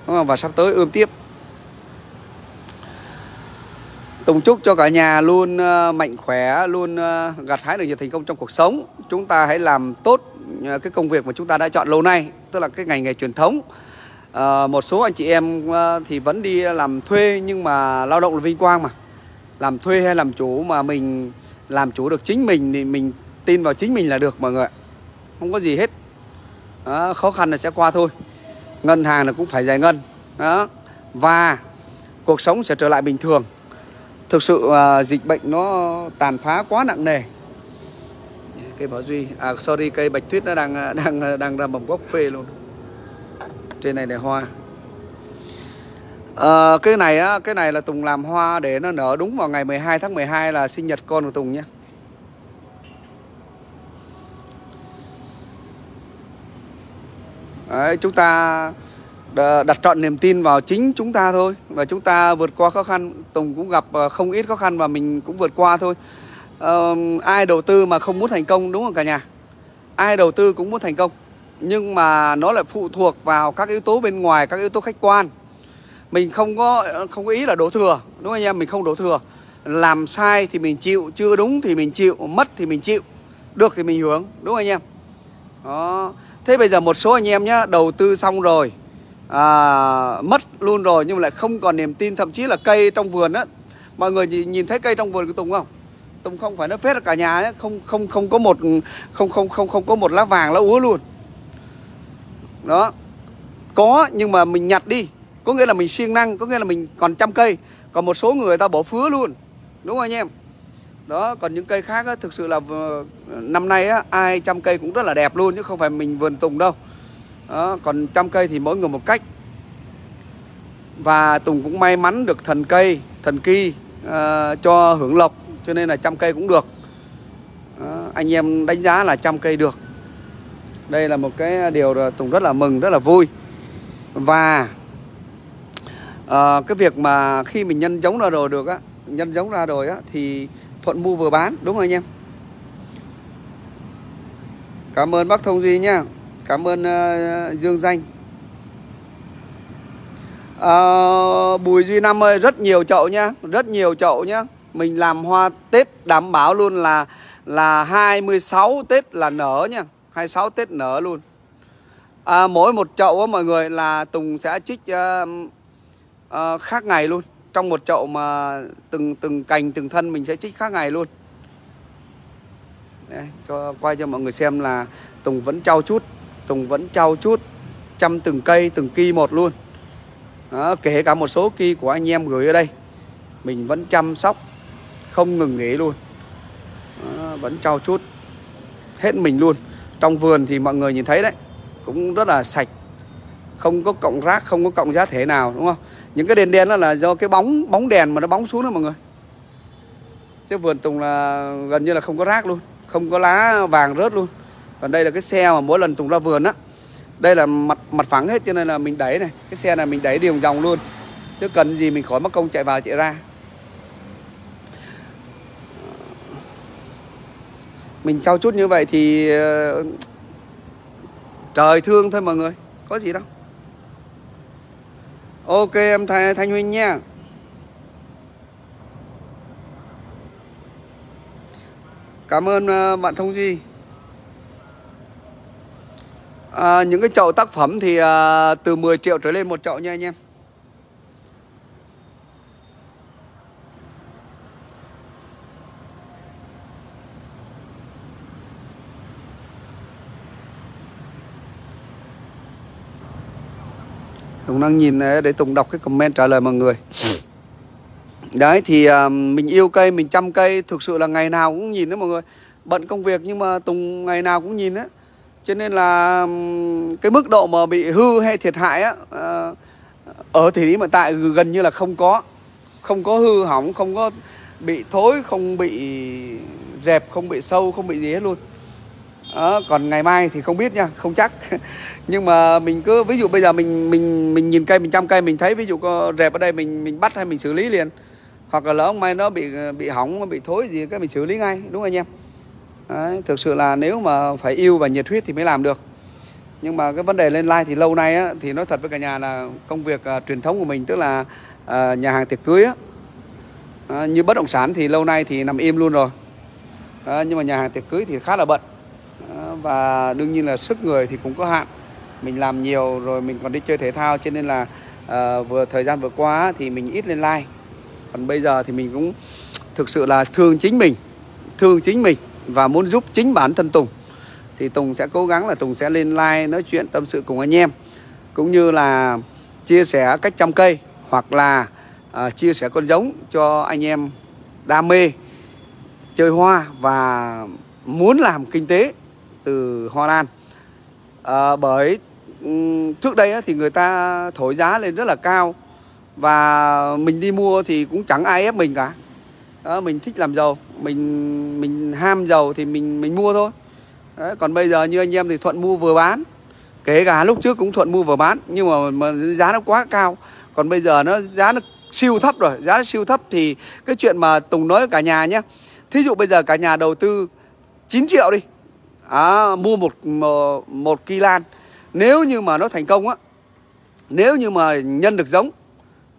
Và sắp tới ươm tiếp. Tùng chúc cho cả nhà luôn ờ, mạnh khỏe, luôn ờ, gặt hái được nhiều thành công trong cuộc sống. Chúng ta hãy làm tốt ờ, cái công việc mà chúng ta đã chọn lâu nay, tức là cái ngành nghề truyền thống. À, một số anh chị em thì vẫn đi làm thuê nhưng mà lao động là vinh quang mà. Làm thuê hay làm chủ mà mình làm chủ được chính mình thì mình tin vào chính mình là được mọi người. Không có gì hết. Đó, khó khăn là sẽ qua thôi. Ngân hàng là cũng phải giải ngân. Đó. Và cuộc sống sẽ trở lại bình thường thực sự uh, dịch bệnh nó tàn phá quá nặng nề. Cây bảo duy à sorry cây bạch tuyết nó đang à, *laughs* đang à, đang ra mầm gốc phê luôn. Trên này là hoa. À, cái này á cái này là tùng làm hoa để nó nở đúng vào ngày 12 tháng 12 là sinh nhật con của tùng nhé. Đấy, chúng ta đặt trọn niềm tin vào chính chúng ta thôi. Và chúng ta vượt qua khó khăn Tùng cũng gặp ờ, không ít khó khăn và mình cũng vượt qua thôi. Uh, ai đầu tư mà không muốn thành công đúng không cả nhà? Ai đầu tư cũng muốn thành công. Nhưng mà nó lại phụ thuộc vào các yếu tố bên ngoài các yếu tố khách quan. Mình không có ờ, không có ý là đổ thừa đúng không anh em? Mình không đổ thừa. Làm sai thì mình chịu chưa đúng thì mình chịu mất thì mình chịu được thì mình hưởng đúng không anh em? Đó. Thế bây giờ một số anh em nhá đầu tư xong rồi à, mất luôn rồi nhưng mà lại không còn niềm tin thậm chí là cây trong vườn á. Mọi người nhìn, thấy cây trong vườn của Tùng không? Tùng không phải nó phết cả nhà ấy, không không không có một không không không không có một lá vàng lá úa luôn. Đó. Có nhưng mà mình nhặt đi. Có nghĩa là mình siêng năng có nghĩa là mình còn trăm cây. Còn một số người ta bỏ phứa luôn. Đúng không anh em? Đó còn những cây khác á, thực sự là ờ, năm nay á, ai trăm cây cũng rất là đẹp luôn chứ không phải mình vườn tùng đâu đó, còn trăm cây thì mỗi người một cách. Và Tùng cũng may mắn được thần cây thần kỳ uh, ờ, cho hưởng lộc cho nên là trăm cây cũng được. Uh, anh em đánh giá là trăm cây được. Đây là một cái điều Tùng rất là mừng rất là vui. Và uh, cái việc mà khi mình nhân giống ra rồi được á nhân giống ra rồi á thì thuận mua vừa bán đúng không anh em? Cảm ơn bác thông duy nha. Cảm ơn uh, Dương Danh. Uh, Bùi Duy Năm ơi Rất nhiều chậu nhá Rất nhiều chậu nhá. Mình làm hoa Tết đảm bảo luôn là Là 26 Tết là nở nha 26 Tết nở luôn. À, Mỗi một chậu á mọi người là Tùng sẽ trích uh, uh, khác ngày luôn. Trong một chậu mà từng từng cành từng thân mình sẽ trích khác ngày luôn. Đây, cho quay cho mọi người xem là Tùng vẫn trao chút Tùng vẫn trao chút chăm từng cây từng kỳ một luôn. Đó, kể cả một số kỳ của anh em gửi ở đây mình vẫn chăm sóc không ngừng nghỉ luôn. Đó, vẫn trao chút hết mình luôn. Trong vườn thì mọi người nhìn thấy đấy cũng rất là sạch không có cộng rác không có cộng giá thể nào đúng không? Những cái đèn đen đó là do cái bóng bóng đèn mà nó bóng xuống đó mọi người. Chứ vườn tùng là gần như là không có rác luôn không có lá vàng rớt luôn còn đây là cái xe mà mỗi lần tùng ra vườn á, đây là mặt mặt phẳng hết, cho nên là mình đẩy này, cái xe này mình đẩy đường dòng luôn. Chứ cần gì mình khỏi mất công chạy vào chạy ra. Mình trao chút như vậy thì ờ, trời thương thôi mọi người, có gì đâu. Ok, em thanh thanh huynh nha cảm ơn ờ, bạn thông duy à, những cái chậu tác phẩm thì à, từ 10 triệu trở lên một chậu nha anh em. Tùng đang nhìn à, để Tùng đọc cái comment trả lời mọi người. Đấy thì uh, mình yêu cây, mình chăm cây Thực sự là ngày nào cũng nhìn đấy mọi người. Bận công việc nhưng mà Tùng ngày nào cũng nhìn đấy cho nên là cái mức độ mà bị hư hay thiệt hại á ờ, Ở thời điểm hiện tại gần như là không có. Không có hư hỏng, không có bị thối, không bị dẹp, không bị sâu, không bị gì hết luôn. Đó, còn ngày mai thì không biết nha không chắc. *laughs* Nhưng mà mình cứ ví dụ bây giờ mình mình mình nhìn cây mình chăm cây mình thấy ví dụ có rẹp ở đây mình mình bắt hay mình xử lý liền. Hoặc là lỡ hôm nay nó bị bị hỏng bị thối gì cái mình xử lý ngay đúng không anh em? Đấy, thực sự là nếu mà phải yêu và nhiệt huyết thì mới làm được. Nhưng mà cái vấn đề lên like thì lâu nay á, thì nói thật với cả nhà là công việc à, truyền thống của mình tức là à, nhà hàng tiệc cưới á, à, như bất động sản thì lâu nay thì nằm im luôn rồi. À, nhưng mà nhà hàng tiệc cưới thì khá là bận. Và đương nhiên là sức người thì cũng có hạn. Mình làm nhiều rồi mình còn đi chơi thể thao cho nên là à, vừa thời gian vừa qua thì mình ít lên like. Còn bây giờ thì mình cũng thực sự là thương chính mình thương chính mình và muốn giúp chính bản thân Tùng thì Tùng sẽ cố gắng là Tùng sẽ lên like nói chuyện tâm sự cùng anh em cũng như là chia sẻ cách chăm cây hoặc là uh, chia sẻ con giống cho anh em đam mê chơi hoa và muốn làm kinh tế từ Hoa Lan. À, bởi trước đây á, thì người ta thổi giá lên rất là cao và mình đi mua thì cũng chẳng ai ép mình cả. Đó, mình thích làm giàu mình mình ham dầu thì mình mình mua thôi. Đấy, còn bây giờ như anh em thì thuận mua vừa bán. Kể cả lúc trước cũng thuận mua vừa bán nhưng mà, mà giá nó quá cao. Còn bây giờ nó giá nó siêu thấp rồi giá nó siêu thấp thì cái chuyện mà tùng nói cả nhà nhé. Thí dụ bây giờ cả nhà đầu tư 9 triệu đi. À, mua một, một một kỳ lan. Nếu như mà nó thành công á nếu như mà nhân được giống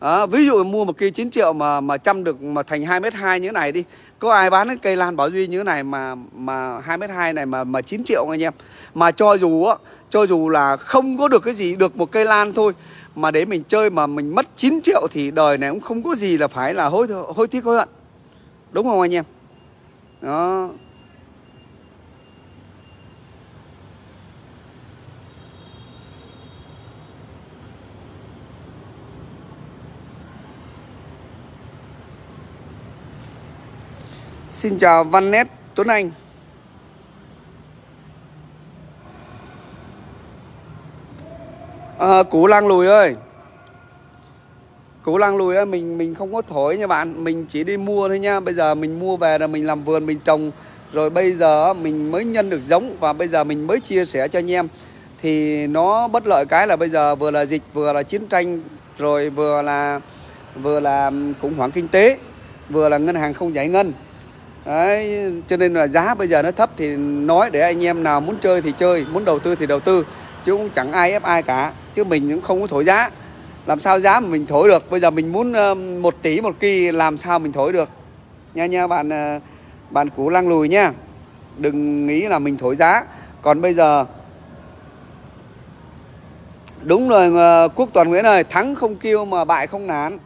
à, ví dụ mua một cây 9 triệu mà mà chăm được mà thành 2 mét hai như thế này đi có ai bán cái cây lan bảo duy như thế này mà mà hai mét hai này mà mà 9 triệu anh em? Mà cho dù á, cho dù là không có được cái gì, được một cây lan thôi, mà để mình chơi mà mình mất 9 triệu thì đời này cũng không có gì là phải là hối hối tiếc, hối hận. Đúng không anh em? Đó. Xin chào Văn Nét Tuấn Anh. À, Cú lang lùi ơi. Cú lang lùi ơi Mình mình không có thổi nha bạn. Mình chỉ đi mua thôi nha. Bây giờ mình mua về là mình làm vườn mình trồng. Rồi bây giờ mình mới nhân được giống Và bây giờ mình mới chia sẻ cho anh em. Thì nó bất lợi cái là bây giờ Vừa là dịch vừa là chiến tranh Rồi vừa là vừa là khủng hoảng kinh tế Vừa là ngân hàng không giải ngân. Đấy, cho nên là giá bây giờ nó thấp thì nói để anh em nào muốn chơi thì chơi, muốn đầu tư thì đầu tư chứ cũng chẳng ai ép ai cả. Chứ mình cũng không có thổi giá. Làm sao giá mà mình thổi được? Bây giờ mình muốn 1 tỷ một kỳ làm sao mình thổi được? Nha nha bạn ờ, bạn cũ lăng lùi nha. Đừng nghĩ là mình thổi giá. Còn bây giờ đúng rồi ờ, quốc toàn nguyễn ơi thắng không kêu mà bại không nán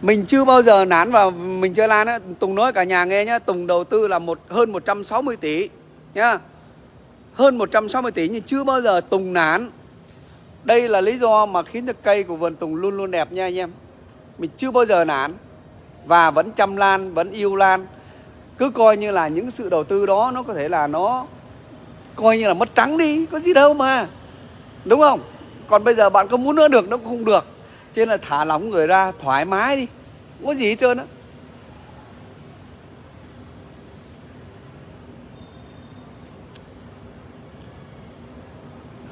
mình chưa bao giờ nán vào, mình chơi lan á. Tùng nói cả nhà nghe nhá, Tùng đầu tư là một, hơn 160 tỷ, nhá. Hơn 160 tỷ nhưng chưa bao giờ Tùng nán. Đây là lý do mà khiến cho cây của vườn Tùng luôn luôn đẹp nha anh em. Mình chưa bao giờ nán và vẫn chăm lan, vẫn yêu lan. Cứ coi như là những sự đầu tư đó nó có thể là nó coi như là mất trắng đi, có gì đâu mà. Đúng không? Còn bây giờ bạn có muốn nữa được, nó cũng không được cho nên là thả lỏng người ra thoải mái đi. Không có gì hết trơn á.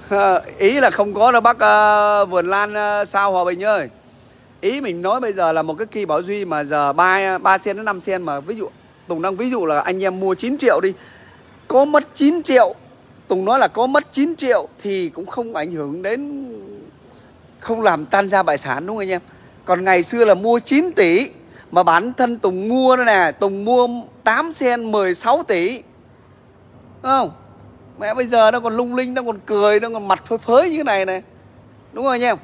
*laughs* Ý là không có đâu bác uh, vườn lan uh, sao hòa bình ơi? Ý mình nói bây giờ là một cái kỳ bảo duy mà giờ ba ba sen đến 5 sen mà ví dụ tùng đang ví dụ là anh em mua 9 triệu đi. Có mất 9 triệu tùng nói là có mất 9 triệu thì cũng không ảnh hưởng đến không làm tan ra bại sản, đúng không anh em? Còn ngày xưa là mua 9 tỷ mà bản thân tùng mua đó nè, tùng mua 8 sen 16 tỷ. Đúng không? Mẹ bây giờ nó còn lung linh, nó còn cười, nó còn mặt phơi phới như thế này này đúng không anh em?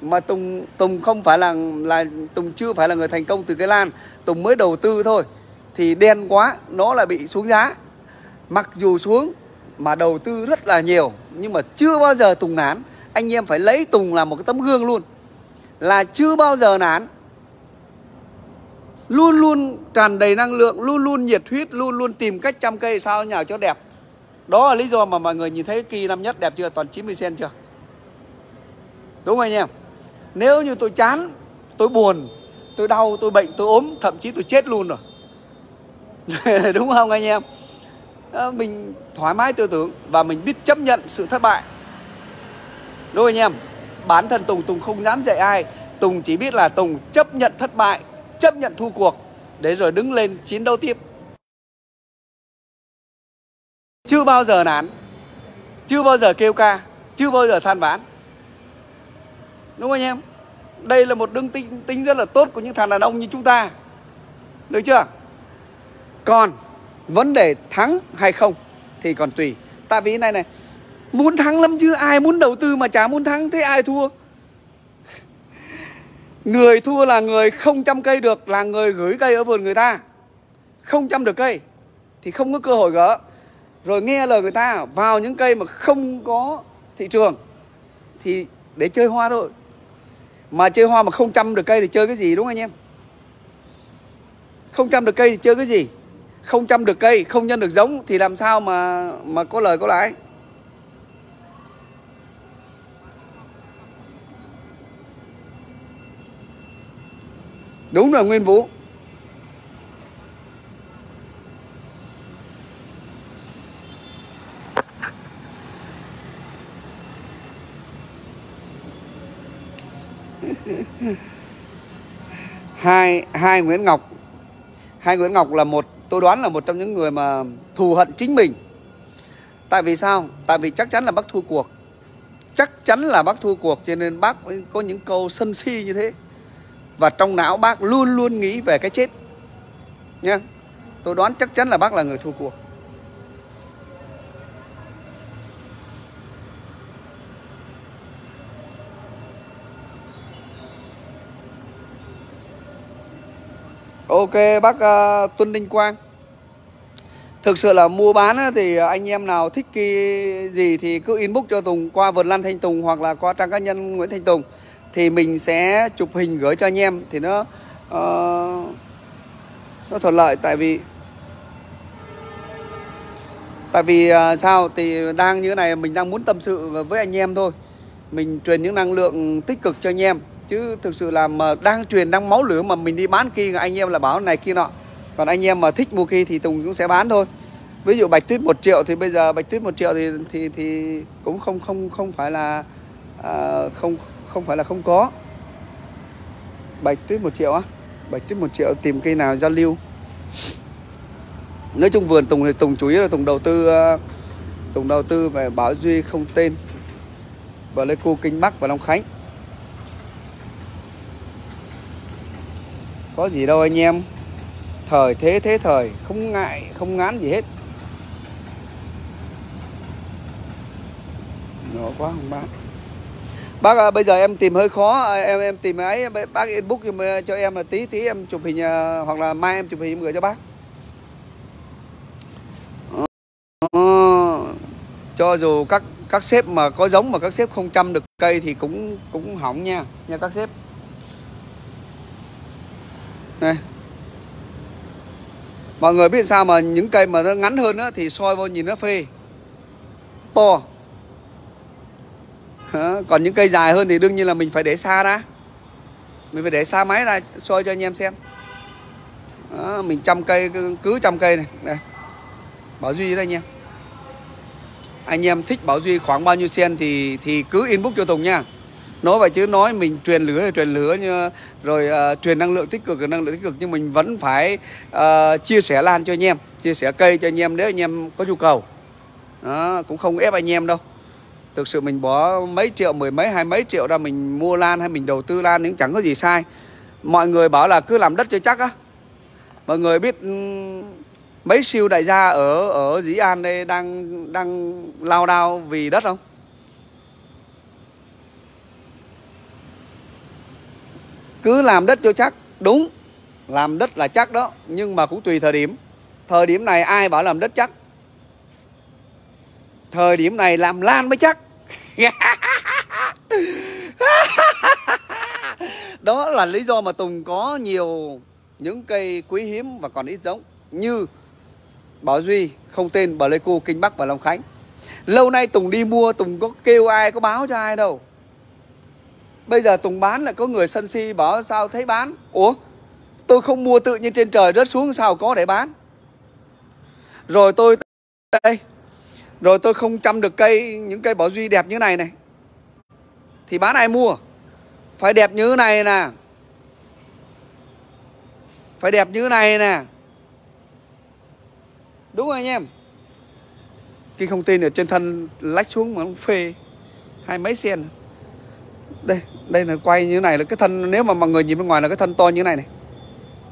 Mà Tùng Tùng không phải là là Tùng chưa phải là người thành công từ cái lan. Tùng mới đầu tư thôi. Thì đen quá, nó là bị xuống giá. Mặc dù xuống, mà đầu tư rất là nhiều. Nhưng mà chưa bao giờ Tùng nán anh em phải lấy Tùng làm một cái tấm gương luôn. Là chưa bao giờ nản. Luôn luôn tràn đầy năng lượng, luôn luôn nhiệt huyết, luôn luôn tìm cách chăm cây sao nhào cho đẹp. Đó là lý do mà mọi người nhìn thấy kỳ năm nhất đẹp chưa? Toàn 90 cm chưa? Đúng không anh em? Nếu như tôi chán, tôi buồn, tôi đau, tôi bệnh, tôi ốm, thậm chí tôi chết luôn rồi. *laughs* Đúng không anh em? Ờ, mình thoải mái tư tưởng và mình biết chấp nhận sự thất bại đúng không anh em, bán thân tùng tùng không dám dạy ai. Tùng chỉ biết là tùng chấp nhận thất bại, chấp nhận thua cuộc. Để rồi đứng lên chiến đấu tiếp. Chưa bao giờ nán, chưa bao giờ kêu ca, chưa bao giờ than vãn. Đúng không anh em? Đây là một đứng tính tính rất là tốt của những thằng đàn ông như chúng ta. Được chưa? Còn vấn đề thắng hay không thì còn tùy. Tại vì này này muốn thắng lắm chứ, ai muốn đầu tư mà chả muốn thắng, thế ai thua? Người thua là người không chăm cây được, là người gửi cây ở vườn người ta. Không chăm được cây, thì không có cơ hội gỡ. Rồi nghe lời người ta, vào những cây mà không có thị trường, thì để chơi hoa thôi. Mà chơi hoa mà không chăm được cây thì chơi cái gì, đúng không anh em? Không chăm được cây thì chơi cái gì? Không chăm được cây, không nhân được giống, thì làm sao mà mà có lời có lãi? Đúng rồi nguyên vũ. *laughs* Hai hai Nguyễn Ngọc. Hai Nguyễn Ngọc là một, tôi đoán là một trong những người mà thù hận chính mình. Tại vì sao? Tại vì chắc chắn là bác thua cuộc. Chắc chắn là bác thua cuộc, cho nên bác có những câu sân si như thế và trong não bác luôn luôn nghĩ về cái chết. Nha tôi đoán chắc chắn là bác là người thua cuộc. Ok bác uh, Tuân Đinh Quang. Thực sự là mua bán thì anh em nào thích cái gì thì cứ inbox cho Tùng qua vườn Lan Thanh Tùng hoặc là qua trang cá nhân Nguyễn Thanh Tùng thì mình sẽ chụp hình gửi cho anh em thì nó uh, nó thuận lợi. Tại vì tại vì uh, sao? Thì đang như thế này mình đang muốn tâm sự với anh em thôi. Mình truyền những năng lượng tích cực cho anh em. Chứ thực sự là mà đang truyền đang máu lửa mà mình đi bán kia anh em là bảo này kia nọ. Còn anh em mà thích mua kia thì tùng cũng sẽ bán thôi. Ví dụ bạch tuyết một triệu thì bây giờ bạch tuyết một triệu thì thì thì cũng không không không phải là uh, không không phải là không có. Bạch tuyết một triệu á. Bạch tuyết một triệu tìm cây nào giao lưu. Nói chung vườn tùng thì tùng chủ yếu là tùng đầu tư ờ, tùng đầu tư về bảo duy không tên, và lê cô kinh bắc và long khánh. Có gì đâu anh em. Thời thế thế thời. Không ngại, không ngán gì hết. Nhỏ quá không bán bác à, bây giờ em tìm hơi khó. À, em em tìm ấy bác inbox cho, cho em là tí tí em chụp hình à, hoặc là mai em chụp hình gửi cho bác. Ờ, cho dù các các sếp mà có giống mà các sếp không chăm được cây thì cũng cũng hỏng nha nha các sếp. Này mọi người biết sao mà những cây mà nó ngắn hơn á thì soi vô nhìn nó phê. To còn những cây dài hơn thì đương nhiên là mình phải để xa ra. Mình phải để xa máy ra soi cho anh em xem. Đó, mình chăm cây cứ chăm cây này. Đây. Bảo duy đây anh em. Anh em thích bảo duy khoảng bao nhiêu sen thì thì cứ inbox cho tùng nha. Nói vậy chứ nói mình truyền lửa thì truyền lửa như rồi uh, truyền năng lượng tích cực năng lượng tích cực. Nhưng mình vẫn phải uh, chia sẻ lan cho anh em chia sẻ cây cho anh em nếu anh em có nhu cầu. Đó, cũng không ép anh em đâu thực sự mình bỏ mấy triệu, mười mấy, hai mấy triệu ra mình mua lan hay mình đầu tư lan cũng chẳng có gì sai. Mọi người bảo là cứ làm đất cho chắc á. Mọi người biết ừ, mấy siêu đại gia ở ở dĩ an đây đang đang lao đao vì đất không? Cứ làm đất cho chắc, đúng, làm đất là chắc đó, nhưng mà cũng tùy thời điểm. Thời điểm này ai bảo làm đất chắc? Thời điểm này làm lan mới chắc. *laughs* đó là lý do mà tùng có nhiều những cây quý hiếm và còn ít giống như bảo duy, không tên, bờ lê cô kinh bắc và long khánh. Lâu nay tùng đi mua, tùng có kêu ai, có báo cho ai đâu. Bây giờ tùng bán lại có người sân si bảo sao thấy bán? Ủa, tôi không mua tự nhiên trên trời rớt xuống sao có để bán? Rồi tôi đây rồi tôi không chăm được cây, những cây bảo duy đẹp như này này. Thì bán ai mua? Phải đẹp như này nè. Phải đẹp như này nè. Đúng rồi anh em. Khi không tin ở trên thân lách xuống mà nó phê, hai mấy sen đây đây là quay như thế này là cái thân, nếu mà mọi người nhìn bên ngoài là cái thân to như thế này này.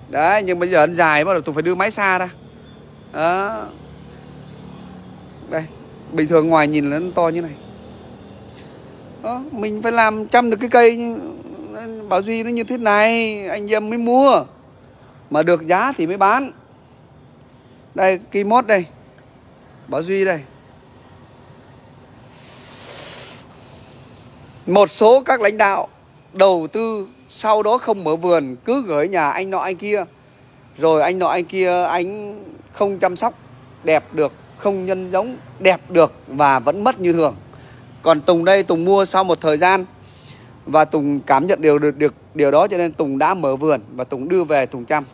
Đấy, nhưng bây giờ anh dài bắt đầu tôi phải đưa máy xa ra. Đó đây bình thường ngoài nhìn nó to như này. Đó, mình phải làm chăm được cái cây bảo duy nó như thế này anh em mới mua. Mà được giá thì mới bán. Đây cây mốt đây. Bảo duy đây. Một số các lãnh đạo đầu tư sau đó không mở vườn cứ gửi nhà anh nọ anh kia. Rồi anh nọ anh kia anh không chăm sóc đẹp được không nhân giống, đẹp được và vẫn mất như thường. Còn Tùng đây, Tùng mua sau một thời gian và Tùng cảm nhận điều được được, điều đó cho nên Tùng đã mở vườn và Tùng đưa về Tùng chăm.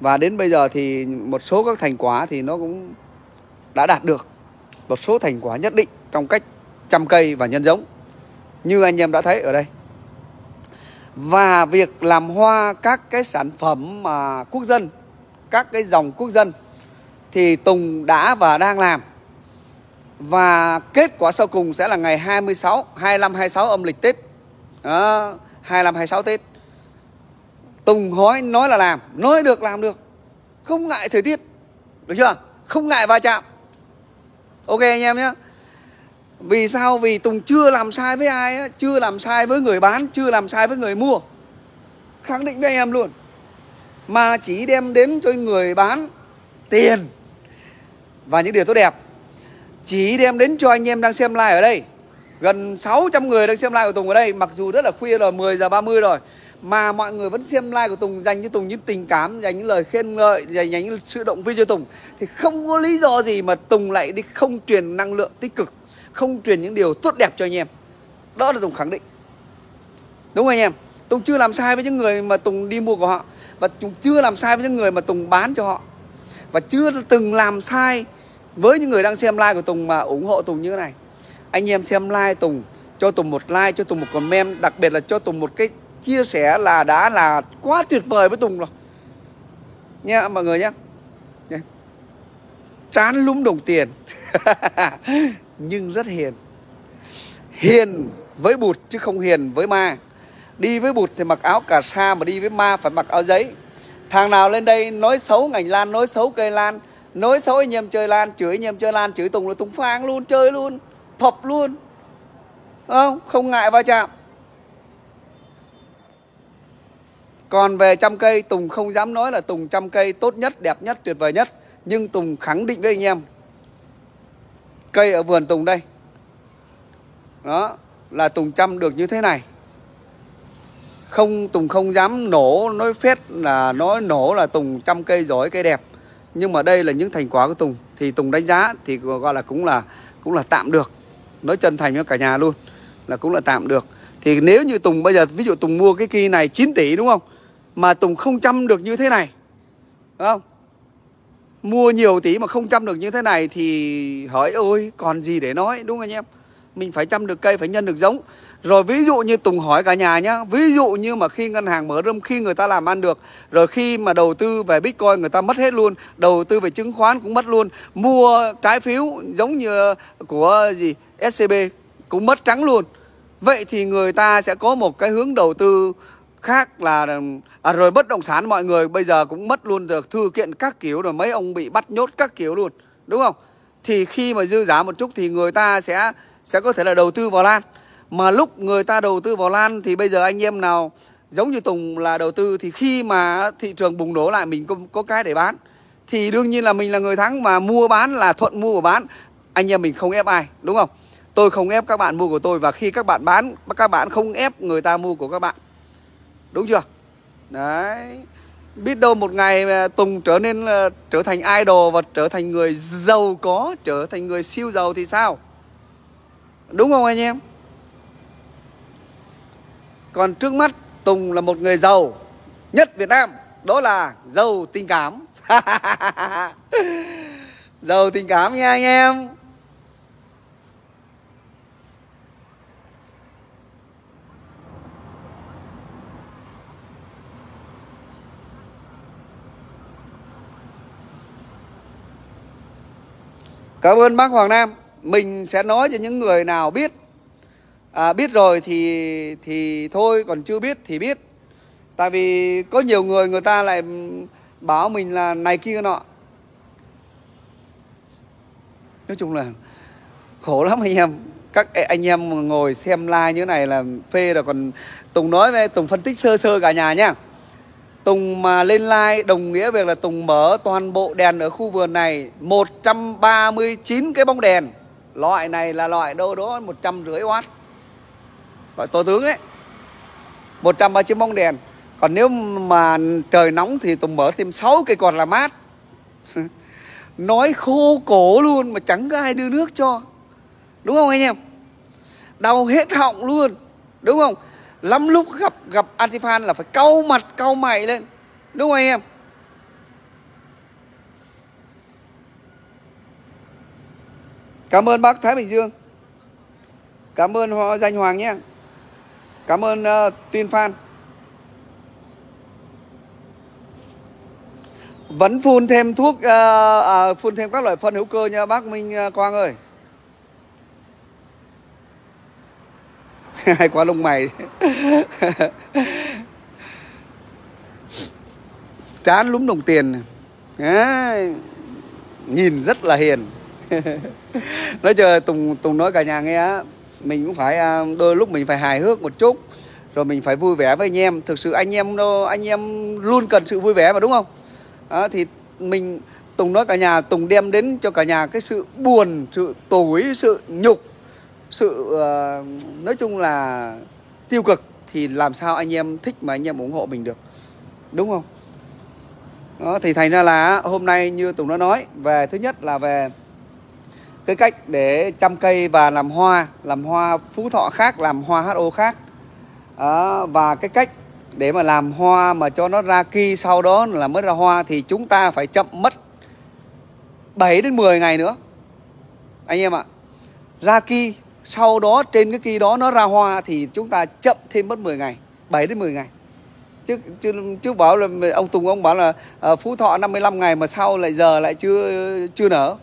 Và đến bây giờ thì một số các thành quả thì nó cũng đã đạt được. Một số thành quả nhất định trong cách chăm cây và nhân giống. Như anh em đã thấy ở đây. Và việc làm hoa các cái sản phẩm mà quốc dân, các cái dòng quốc dân thì Tùng đã và đang làm. Và kết quả sau cùng sẽ là ngày 26 25 26 âm lịch Tết. Đó, 25 26 Tết. Tùng hói nói là làm nói được làm được. Không ngại thời tiết được chưa? Không ngại va chạm. Ok anh em nhé. Vì sao? Vì tùng chưa làm sai với ai chưa làm sai với người bán chưa làm sai với người mua. Khẳng định với anh em luôn. Mà chỉ đem đến cho người bán tiền và những điều tốt đẹp. Chỉ đem đến cho anh em đang xem live ở đây. Gần 600 người đang xem live của Tùng ở đây. Mặc dù rất là khuya rồi 10 giờ 30 rồi. Mà mọi người vẫn xem like của Tùng, dành cho Tùng những tình cảm, dành những lời khen ngợi dành những sự động viên cho Tùng. Thì không có lý do gì mà Tùng lại đi không truyền năng lượng tích cực, không truyền những điều tốt đẹp cho anh em. Đó là Tùng khẳng định. Đúng không anh em? Tùng chưa làm sai với những người mà Tùng đi mua của họ. Và Tùng chưa làm sai với những người mà Tùng bán cho họ. Và chưa từng làm sai với những người đang xem like của Tùng mà ủng hộ Tùng như thế này. Anh em xem like Tùng, cho Tùng một like, cho Tùng một comment, đặc biệt là cho Tùng một cái chia sẻ là đã là quá tuyệt vời với Tùng rồi. Nha, mọi người nhé trán lúng đồng tiền. *laughs* Nhưng rất hiền. Hiền với bụt chứ không hiền với ma. Đi với bụt thì mặc áo cà sa mà đi với ma phải mặc áo giấy. Thằng nào lên đây nói xấu ngành lan, nói xấu cây lan nói xấu anh em chơi lan chửi anh em chơi lan chửi tùng là tùng phang luôn chơi luôn phập luôn. Không? Không ngại va chạm. Còn về trăm cây Tùng không dám nói là Tùng trăm cây tốt nhất, đẹp nhất, tuyệt vời nhất. Nhưng Tùng khẳng định với anh em Cây ở vườn Tùng đây. Đó Là Tùng chăm được như thế này. Không Tùng không dám nổ nói phết là nói nổ là Tùng trăm cây giỏi cây đẹp nhưng mà đây là những thành quả của Tùng. Thì Tùng đánh giá thì gọi là cũng là cũng là tạm được. Nói chân thành với cả nhà luôn, là cũng là tạm được. Thì nếu như Tùng bây giờ, ví dụ Tùng mua cái kỳ này 9 tỷ đúng không? Mà Tùng không chăm được như thế này, đúng không? Mua nhiều tỷ mà không chăm được như thế này thì, hỏi ôi, còn gì để nói, đúng không anh em? Mình phải chăm được cây, phải nhân được giống rồi ví dụ như Tùng hỏi cả nhà nhá Ví dụ như mà khi ngân hàng mở râm Khi người ta làm ăn được Rồi khi mà đầu tư về Bitcoin người ta mất hết luôn Đầu tư về chứng khoán cũng mất luôn Mua trái phiếu giống như của gì SCB Cũng mất trắng luôn. Vậy thì người ta sẽ có một cái hướng đầu tư khác là à, rồi bất động sản mọi người bây giờ cũng mất luôn được thư kiện các kiểu rồi mấy ông bị bắt nhốt các kiểu luôn đúng không? Thì khi mà dư giá một chút thì người ta sẽ sẽ có thể là đầu tư vào lan mà lúc người ta đầu tư vào lan thì bây giờ anh em nào giống như Tùng là đầu tư thì khi mà thị trường bùng nổ lại mình có, có cái để bán. Thì đương nhiên là mình là người thắng mà mua bán là thuận mua và bán. Anh em mình không ép ai đúng không? Tôi không ép các bạn mua của tôi và khi các bạn bán các bạn không ép người ta mua của các bạn. Đúng chưa? Đấy. Biết đâu một ngày Tùng trở nên trở thành idol và trở thành người giàu có trở thành người siêu giàu thì sao? Đúng không anh em? Còn trước mắt, Tùng là một người giàu nhất Việt Nam, Đó là giàu tình cảm. *laughs* Giàu tình cảm nha anh em. Cảm ơn bác Hoàng Nam. Mình sẽ nói cho những người nào biết à, biết rồi thì thì thôi còn chưa biết thì biết. Tại vì có nhiều người người ta lại báo mình là này kia nọ. Nói chung là khổ lắm anh em. Các anh em ngồi xem like như thế này là phê rồi. Còn Tùng nói với Tùng phân tích sơ sơ cả nhà nhá. Tùng mà lên like đồng nghĩa việc là Tùng mở toàn bộ đèn ở khu vườn này 139 cái bóng đèn. Loại này là loại đâu đó 150 W gọi tô tướng ấy 139 bóng đèn. Còn nếu mà trời nóng thì Tùng mở thêm 6 cây còn là mát. *laughs* Nói khô cổ luôn mà chẳng có ai đưa nước cho. Đúng không anh em? Đau hết họng luôn. Đúng không? Lắm lúc gặp gặp antifan là phải cau mặt, cau mày lên. Đúng không anh em? Cảm ơn bác thái bình dương. Cảm ơn danh hoàng nhé. Cảm ơn uh, Tuyên Phan. Vẫn phun thêm thuốc uh, à, Phun thêm các loại phân hữu cơ nha bác Minh uh, Quang ơi. *laughs* Hay quá lông mày. *laughs* Chán lúm đồng tiền. À, Nhìn rất là hiền. *laughs* Nói chờ Tùng Tùng nói cả nhà nghe mình cũng phải à, đôi lúc mình phải hài hước một chút rồi mình phải vui vẻ với anh em. Thực sự anh em anh em luôn cần sự vui vẻ mà đúng không? À, thì mình Tùng nói cả nhà Tùng đem đến cho cả nhà cái sự buồn sự tủi sự nhục sự uh, nói chung là tiêu cực thì làm sao anh em thích mà anh em ủng hộ mình được đúng không? Đó, thì thành ra là hôm nay như Tùng đã nói về thứ nhất là về cái cách để chăm cây và làm hoa làm hoa phú thọ khác làm hoa ho khác. À, và cái cách để mà làm hoa mà cho nó ra ki sau đó là mới ra hoa thì chúng ta phải chậm mất 7 đến 10 ngày nữa. Anh em ạ ra ki sau đó trên cái ki đó nó ra hoa thì chúng ta chậm thêm mất 10 ngày 7 đến 10 ngày. Chứ chứ chứ bảo là ông Tùng ông bảo là à, phú thọ 55 ngày mà sau lại giờ lại chưa chưa nở.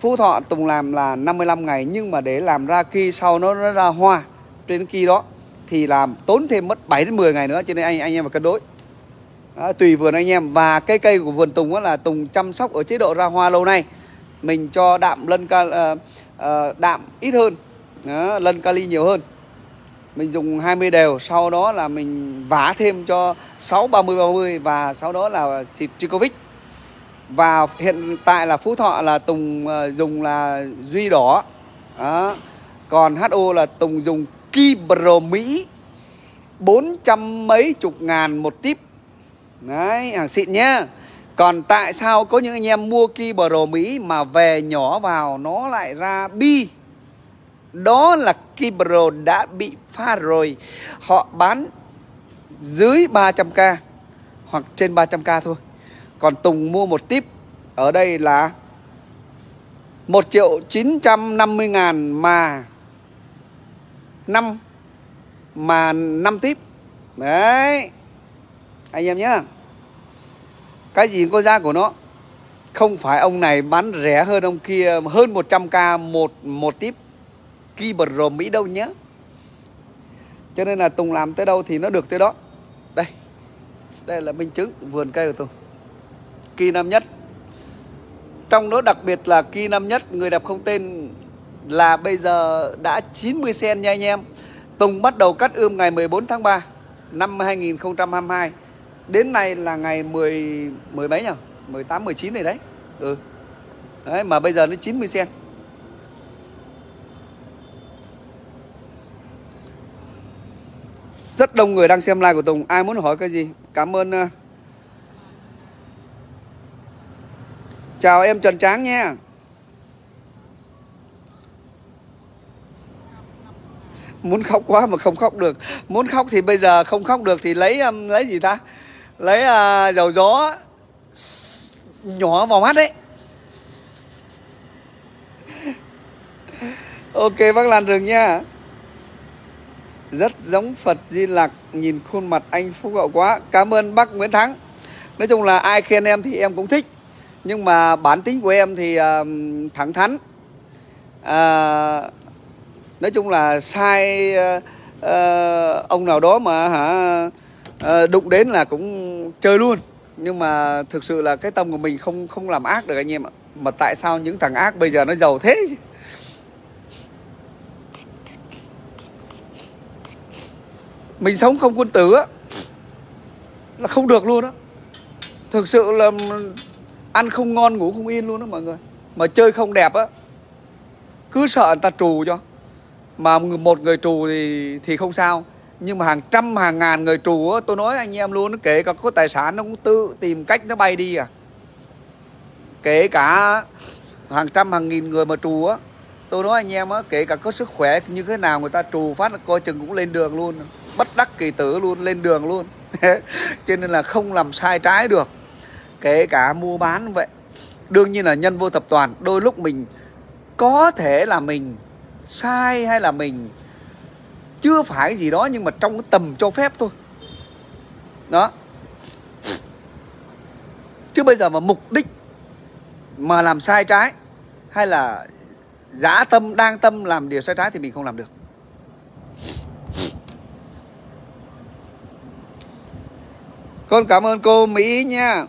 Phú Thọ Tùng làm là 55 ngày nhưng mà để làm ra kỳ sau nó, nó ra hoa trên kỳ đó thì làm tốn thêm mất 7 đến 10 ngày nữa cho nên anh anh em phải cân đối. Đó, tùy vườn anh em và cái cây của vườn Tùng là Tùng chăm sóc ở chế độ ra hoa lâu nay. Mình cho đạm lân ca uh, uh, đạm ít hơn, đó, lân kali nhiều hơn. Mình dùng 20 đều, sau đó là mình vả thêm cho 6 30 30 và sau đó là xịt Tricovic và hiện tại là Phú Thọ là Tùng uh, dùng là duy đỏ. Đó. Còn HO là Tùng dùng Kibro Mỹ. Bốn trăm mấy chục ngàn một tip đấy hàng xịn nhá. Còn tại sao có những anh em mua Kibro mỹ mà về nhỏ vào nó lại ra bi? Đó là Kibro đã bị pha rồi. Họ bán dưới 300k hoặc trên 500k thôi còn Tùng mua một tip ở đây là 1 triệu 950 ngàn mà 5 mà 5 tip đấy, anh em nhé cái gì có giá của nó? Không phải ông này bán rẻ hơn ông kia, hơn 100k một một tip ghi bật rồ Mỹ đâu nhé cho nên là Tùng làm tới đâu thì nó được tới đó. Đây đây là minh chứng vườn cây của Tùng kỳ năm nhất. Trong đó đặc biệt là kỳ năm nhất, người đẹp không tên, là bây giờ đã 90 sen nha anh em. Tùng bắt đầu cắt ươm ngày 14 tháng 3 năm 2022 đến nay là ngày 10 mười mấy nhỉ 18 19 này đấy. Ừ. Đấy, mà bây giờ nó 90 sen rất đông người đang xem live của Tùng. Ai muốn hỏi cái gì? Cảm ơn à, Chào em Trần Tráng nha. Muốn khóc quá mà không khóc được. Muốn khóc thì bây giờ không khóc được Thì lấy um, lấy gì ta? Lấy uh, dầu gió Nhỏ vào mắt đấy. *laughs* Ok bác Lan Rừng nha. Rất giống Phật Di Lặc Nhìn khuôn mặt anh phúc hậu quá. Cảm ơn bác Nguyễn Thắng. Nói chung là ai khen em thì em cũng thích nhưng mà bản tính của em thì uh, thẳng thắn. Uh, nói chung là sai uh, uh, ông nào đó mà hả uh, đụng đến là cũng chơi luôn. Nhưng mà thực sự là cái tâm của mình không không làm ác được anh em ạ. Mà tại sao những thằng ác bây giờ nó giàu thế? Mình sống không quân tử á là không được luôn á. Thực sự là ăn không ngon, ngủ không yên luôn đó mọi người. Mà chơi không đẹp á, cứ sợ người ta trù cho. Mà một người trù thì thì không sao. Nhưng mà hàng trăm, hàng ngàn người trù á, tôi nói anh em luôn nó kể cả có tài sản nó cũng tự tìm cách nó bay đi à. Kể cả hàng trăm, hàng nghìn người mà trù á, tôi nói anh em á, kể cả có sức khỏe như thế nào người ta trù phát, coi chừng cũng lên đường luôn. Bất đắc kỳ tử luôn, lên đường luôn. *laughs* Cho nên là không làm sai trái được kể cả mua bán vậy. Đương nhiên là nhân vô thập toàn, đôi lúc mình có thể là mình sai hay là mình chưa phải gì đó nhưng mà trong cái tầm cho phép thôi. Đó. Chứ bây giờ mà mục đích mà làm sai trái hay là giả tâm, đang tâm làm điều sai trái thì mình không làm được. Con cảm ơn cô mỹ nha.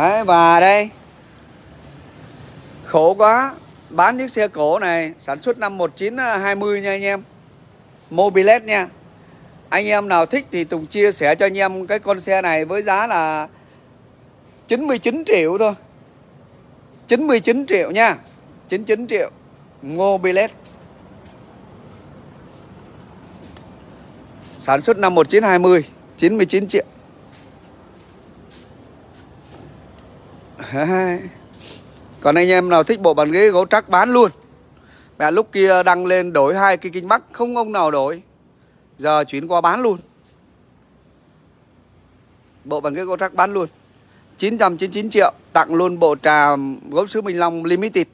Đấy, và đây. Khổ quá. Bán chiếc xe cổ này Sản xuất năm 1920 nha anh em. Mobilet nha. Anh em nào thích thì Tùng chia sẻ cho anh em Cái con xe này với giá là 99 triệu thôi. 99 triệu nha. 99 triệu. Mobilet Sản xuất năm 1920 99 triệu. Còn anh em nào thích bộ bàn ghế gỗ trắc bán luôn. Mẹ lúc kia đăng lên đổi hai cái kinh bắc Không ông nào đổi. Giờ chuyển qua bán luôn. Bộ bàn ghế gỗ trắc bán luôn. 999 triệu, Tặng luôn bộ trà gốm sứ Minh Long Limited.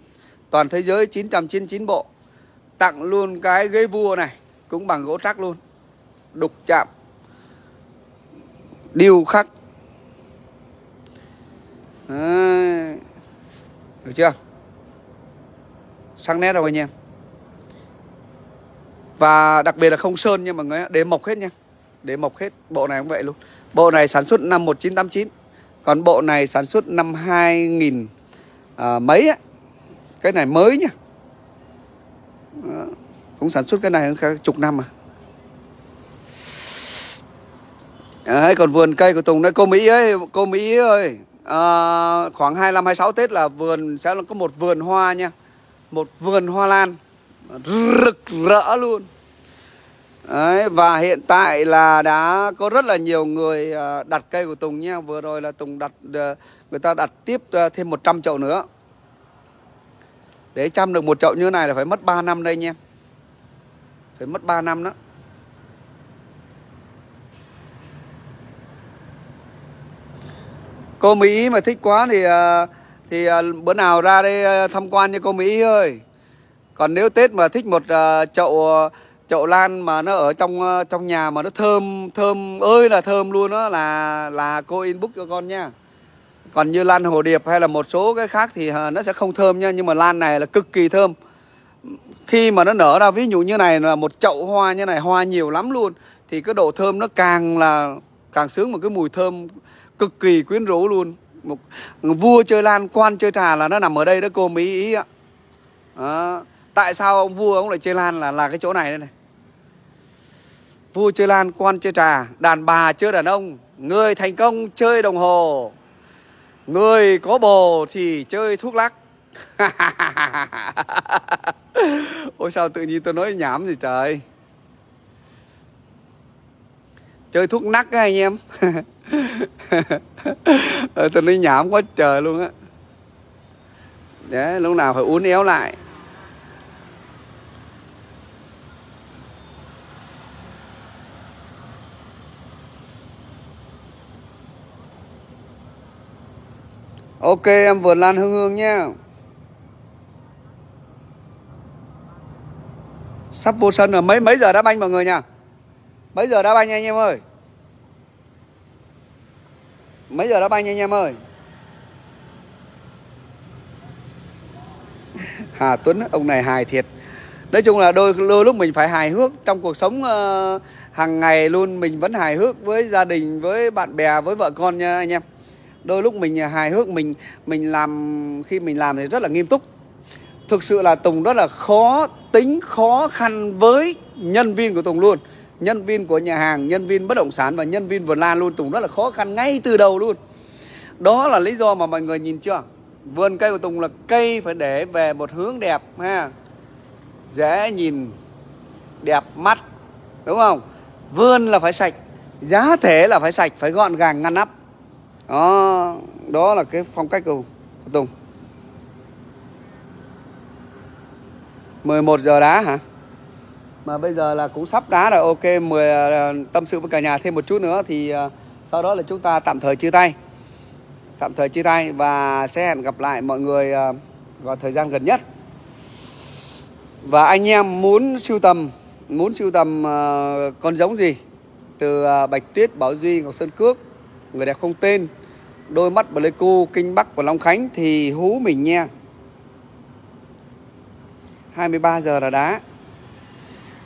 Toàn thế giới 999 bộ. Tặng luôn cái ghế vua này, Cũng bằng gỗ trắc luôn. Đục chạm. Điêu khắc. Đấy. Được chưa? Sang nét rồi anh em. Và đặc biệt là không sơn nha mọi người Để mộc hết nha. Để mộc hết. Bộ này cũng vậy luôn. Bộ này sản xuất năm 1989 Còn bộ này sản xuất năm 2000 à, mấy á. Cái này mới nha. À, Cũng sản xuất cái này chục năm mà Đấy, còn vườn cây của Tùng đấy cô Mỹ ơi cô Mỹ ơi à, khoảng 25 26 Tết là vườn sẽ có một vườn hoa nha. Một vườn hoa lan rực rỡ luôn. Đấy, và hiện tại là đã có rất là nhiều người ờ, đặt cây của Tùng nha. Vừa rồi là Tùng đặt ờ, người ta đặt tiếp thêm 100 chậu nữa. Để chăm được một chậu như này là phải mất 3 năm đây nha. Phải mất 3 năm đó. Cô Mỹ mà thích quá thì à, thì à, bữa nào ra đây à, tham quan cho cô Mỹ ơi. Còn nếu Tết mà thích một chậu chậu lan mà nó ở trong trong nhà mà nó thơm thơm ơi là thơm luôn đó là là cô inbox cho con nha còn như lan hồ điệp hay là một số cái khác thì nó sẽ không thơm nha, nhưng mà lan này là cực kỳ thơm khi mà nó nở ra, ví dụ như này là một chậu hoa như này, hoa nhiều lắm luôn, thì cái độ thơm nó càng là, càng sướng một cái mùi thơm cực kỳ quyến rũ luôn. Một vua chơi lan quan chơi trà là nó nằm ở đây đó cô mỹ ý ạ. À, tại sao ông vua ông lại chơi lan là là cái chỗ này đây này? Vua chơi lan quan chơi trà đàn bà chơi đàn ông người thành công chơi đồng hồ Người có bồ thì chơi thuốc lắc. *laughs* Ôi sao tự nhiên tôi nói nhảm gì trời. Chơi thuốc nắc ấy, anh em. *laughs* Ờ, Tôi nói nhảm quá trời luôn á. Đấy lúc nào phải uốn éo lại. Ok, em vượt lan hương hương nha. Sắp vô sân rồi. Mấy mấy giờ đá banh mọi người nha Mấy giờ đá banh anh em ơi? Mấy giờ đã bay nha anh em ơi? *laughs* Hà Tuấn ông này hài thiệt. Nói chung là đôi đôi lúc mình phải hài hước Trong cuộc sống uh, hàng ngày luôn Mình vẫn hài hước với gia đình Với bạn bè, với vợ con nha anh em. Đôi lúc mình ờ, hài hước mình mình làm khi mình làm thì rất là nghiêm túc. Thực sự là tùng rất là khó tính khó khăn với nhân viên của tùng luôn nhân viên của nhà hàng nhân viên bất động sản và nhân viên vườn lan luôn tùng rất là khó khăn ngay từ đầu luôn. Đó là lý do mà mọi người nhìn chưa? Vườn cây của tùng là cây phải để về một hướng đẹp ha. Dễ nhìn đẹp mắt đúng không? Vườn là phải sạch giá thể là phải sạch phải gọn gàng ngăn nắp. Đó đó là cái phong cách của, của Tùng 11 giờ đá hả? Mà bây giờ là cũng sắp đá rồi, ok 10 à, à, tâm sự với cả nhà thêm một chút nữa thì à, sau đó là chúng ta tạm thời chia tay. Tạm thời chia tay và sẽ hẹn gặp lại mọi người vào thời gian gần nhất. Và anh em muốn sưu tầm, muốn sưu tầm con giống gì? Từ Bạch Tuyết, Bảo Duy, Ngọc Sơn Cước, người đẹp không tên, đôi mắt Pleiku, kinh Bắc và Long Khánh thì hú mình nha. 23 giờ là đá.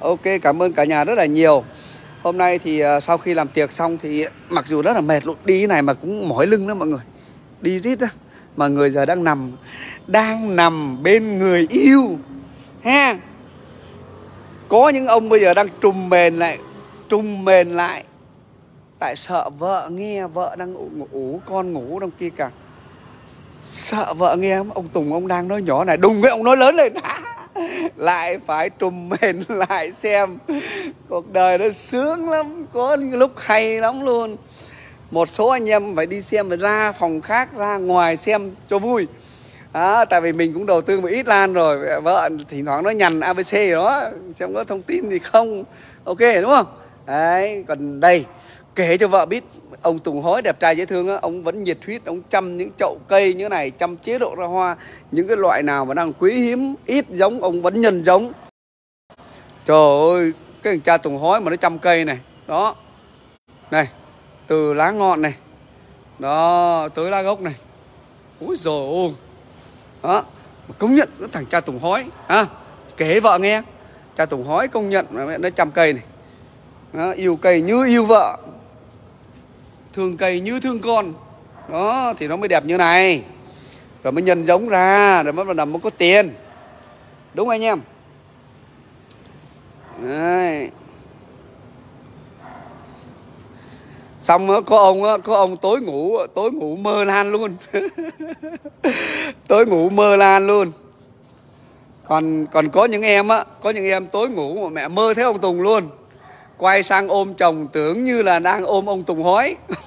Ok cảm ơn cả nhà rất là nhiều. Hôm nay thì à, sau khi làm tiệc xong thì mặc dù rất là mệt luôn Đi này mà cũng mỏi lưng đó mọi người. Đi rít á Mà người giờ đang nằm Đang nằm bên người yêu Ha. Có những ông bây giờ đang trùm mền lại Trùm mền lại. Tại sợ vợ nghe vợ đang ngủ, ngủ con ngủ trong kia cả sợ vợ nghe ông tùng ông đang nói nhỏ này đùng cái ông nói lớn lên. *laughs* *laughs* lại phải trùm mền *laughs* lại xem. Cuộc đời nó sướng lắm có những lúc hay lắm luôn. Một số anh em phải đi xem và ra phòng khác ra ngoài xem cho vui. Đó, tại vì mình cũng đầu tư một ít lan rồi. Vợ thỉnh thoảng nó nhằn abc đó xem có thông tin gì không. Ok đúng không? Đấy còn đây kể cho vợ biết ông Tùng Hối đẹp trai dễ thương á, ông vẫn nhiệt huyết, ông chăm những chậu cây như này, chăm chế độ ra hoa, những cái loại nào mà đang quý hiếm, ít giống, ông vẫn nhân giống. Trời ơi, cái thằng cha Tùng Hối mà nó chăm cây này, đó, này, từ lá ngọn này, đó, tới lá gốc này, Úi rồi ôi, đó, công nhận nó thằng cha Tùng hói, à, kể vợ nghe, cha Tùng hói công nhận là nó chăm cây này, nó yêu cây như yêu vợ thương cây như thương con. Đó, thì nó mới đẹp như này. Rồi mới nhân giống ra, rồi mới bắt đầu mới có tiền. Đúng anh em? Đấy. xong có ông có ông tối ngủ tối ngủ mơ lan luôn. *laughs* Tối ngủ mơ lan luôn. Còn còn có những em á, có những em tối ngủ mà mẹ mơ thấy ông tùng luôn quay sang ôm chồng tưởng như là đang ôm ông tùng hói. *laughs*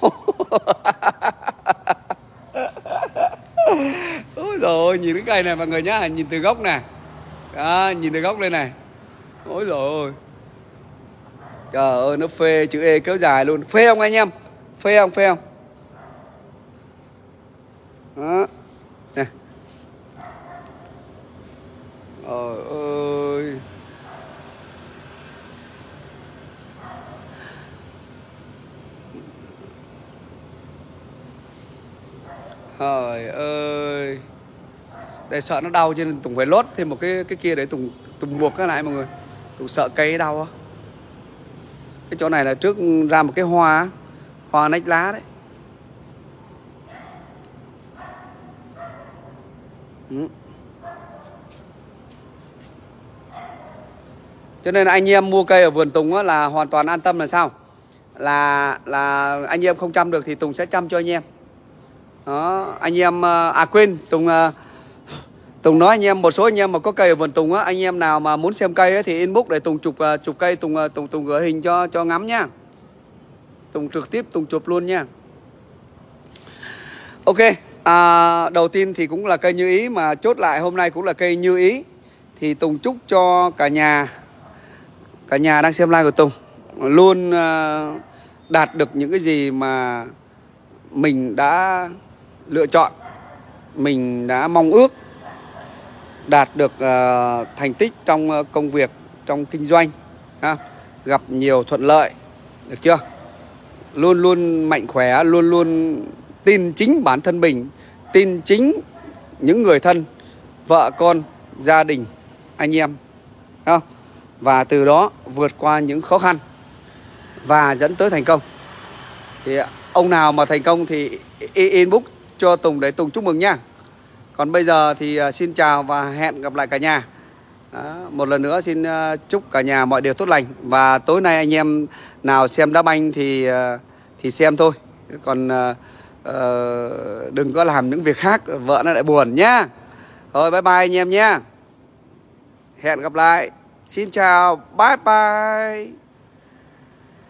Ôi rồi nhìn cái cây này mọi người nhá nhìn từ gốc này. À, nhìn từ gốc đây này. Ôi rồi trời ơi nó phê chữ e kéo dài luôn. Phê không anh em? Phê không phê không? Đó nè trời ơi trời ơi. Để sợ nó đau cho nên tùng phải lốt thêm một cái cái kia để tùng tùng buộc cái lại mọi người. Tùng sợ cây đau á. Cái chỗ này là trước ra một cái hoa hoa nách lá đấy. Ừ. cho nên anh em mua cây ở vườn Tùng á, là hoàn toàn an tâm là sao? Là là anh em không chăm được thì Tùng sẽ chăm cho anh em đó anh em ờ, à quên Tùng ờ, Tùng nói anh em một số anh em mà có cây ở vườn Tùng á anh em nào mà muốn xem cây á, thì inbox để Tùng chụp ờ, chụp cây Tùng Tùng Tùng gửi hình cho cho ngắm nhá Tùng trực tiếp Tùng chụp luôn nha. Ok à, đầu tiên thì cũng là cây như ý mà chốt lại hôm nay cũng là cây như ý. Thì Tùng chúc cho cả nhà cả nhà đang xem live của Tùng luôn đạt được những cái gì mà mình đã lựa chọn mình đã mong ước đạt được uh, thành tích trong uh, công việc trong kinh doanh ha? gặp nhiều thuận lợi được chưa luôn luôn mạnh khỏe luôn luôn tin chính bản thân mình tin chính những người thân vợ con gia đình anh em không? và từ đó vượt qua những khó khăn và dẫn tới thành công thì ờ, ông nào mà thành công thì inbox cho Tùng để Tùng chúc mừng nha. Còn bây giờ thì à, xin chào và hẹn gặp lại cả nhà. Đó, một lần nữa xin à, chúc cả nhà mọi điều tốt lành. Và tối nay anh em nào xem đá banh thì à, thì xem thôi. Còn uh, đừng có làm những việc khác vợ nó lại buồn nhá. Thôi bye bye anh em nhé hẹn gặp lại. Xin chào. Bye bye.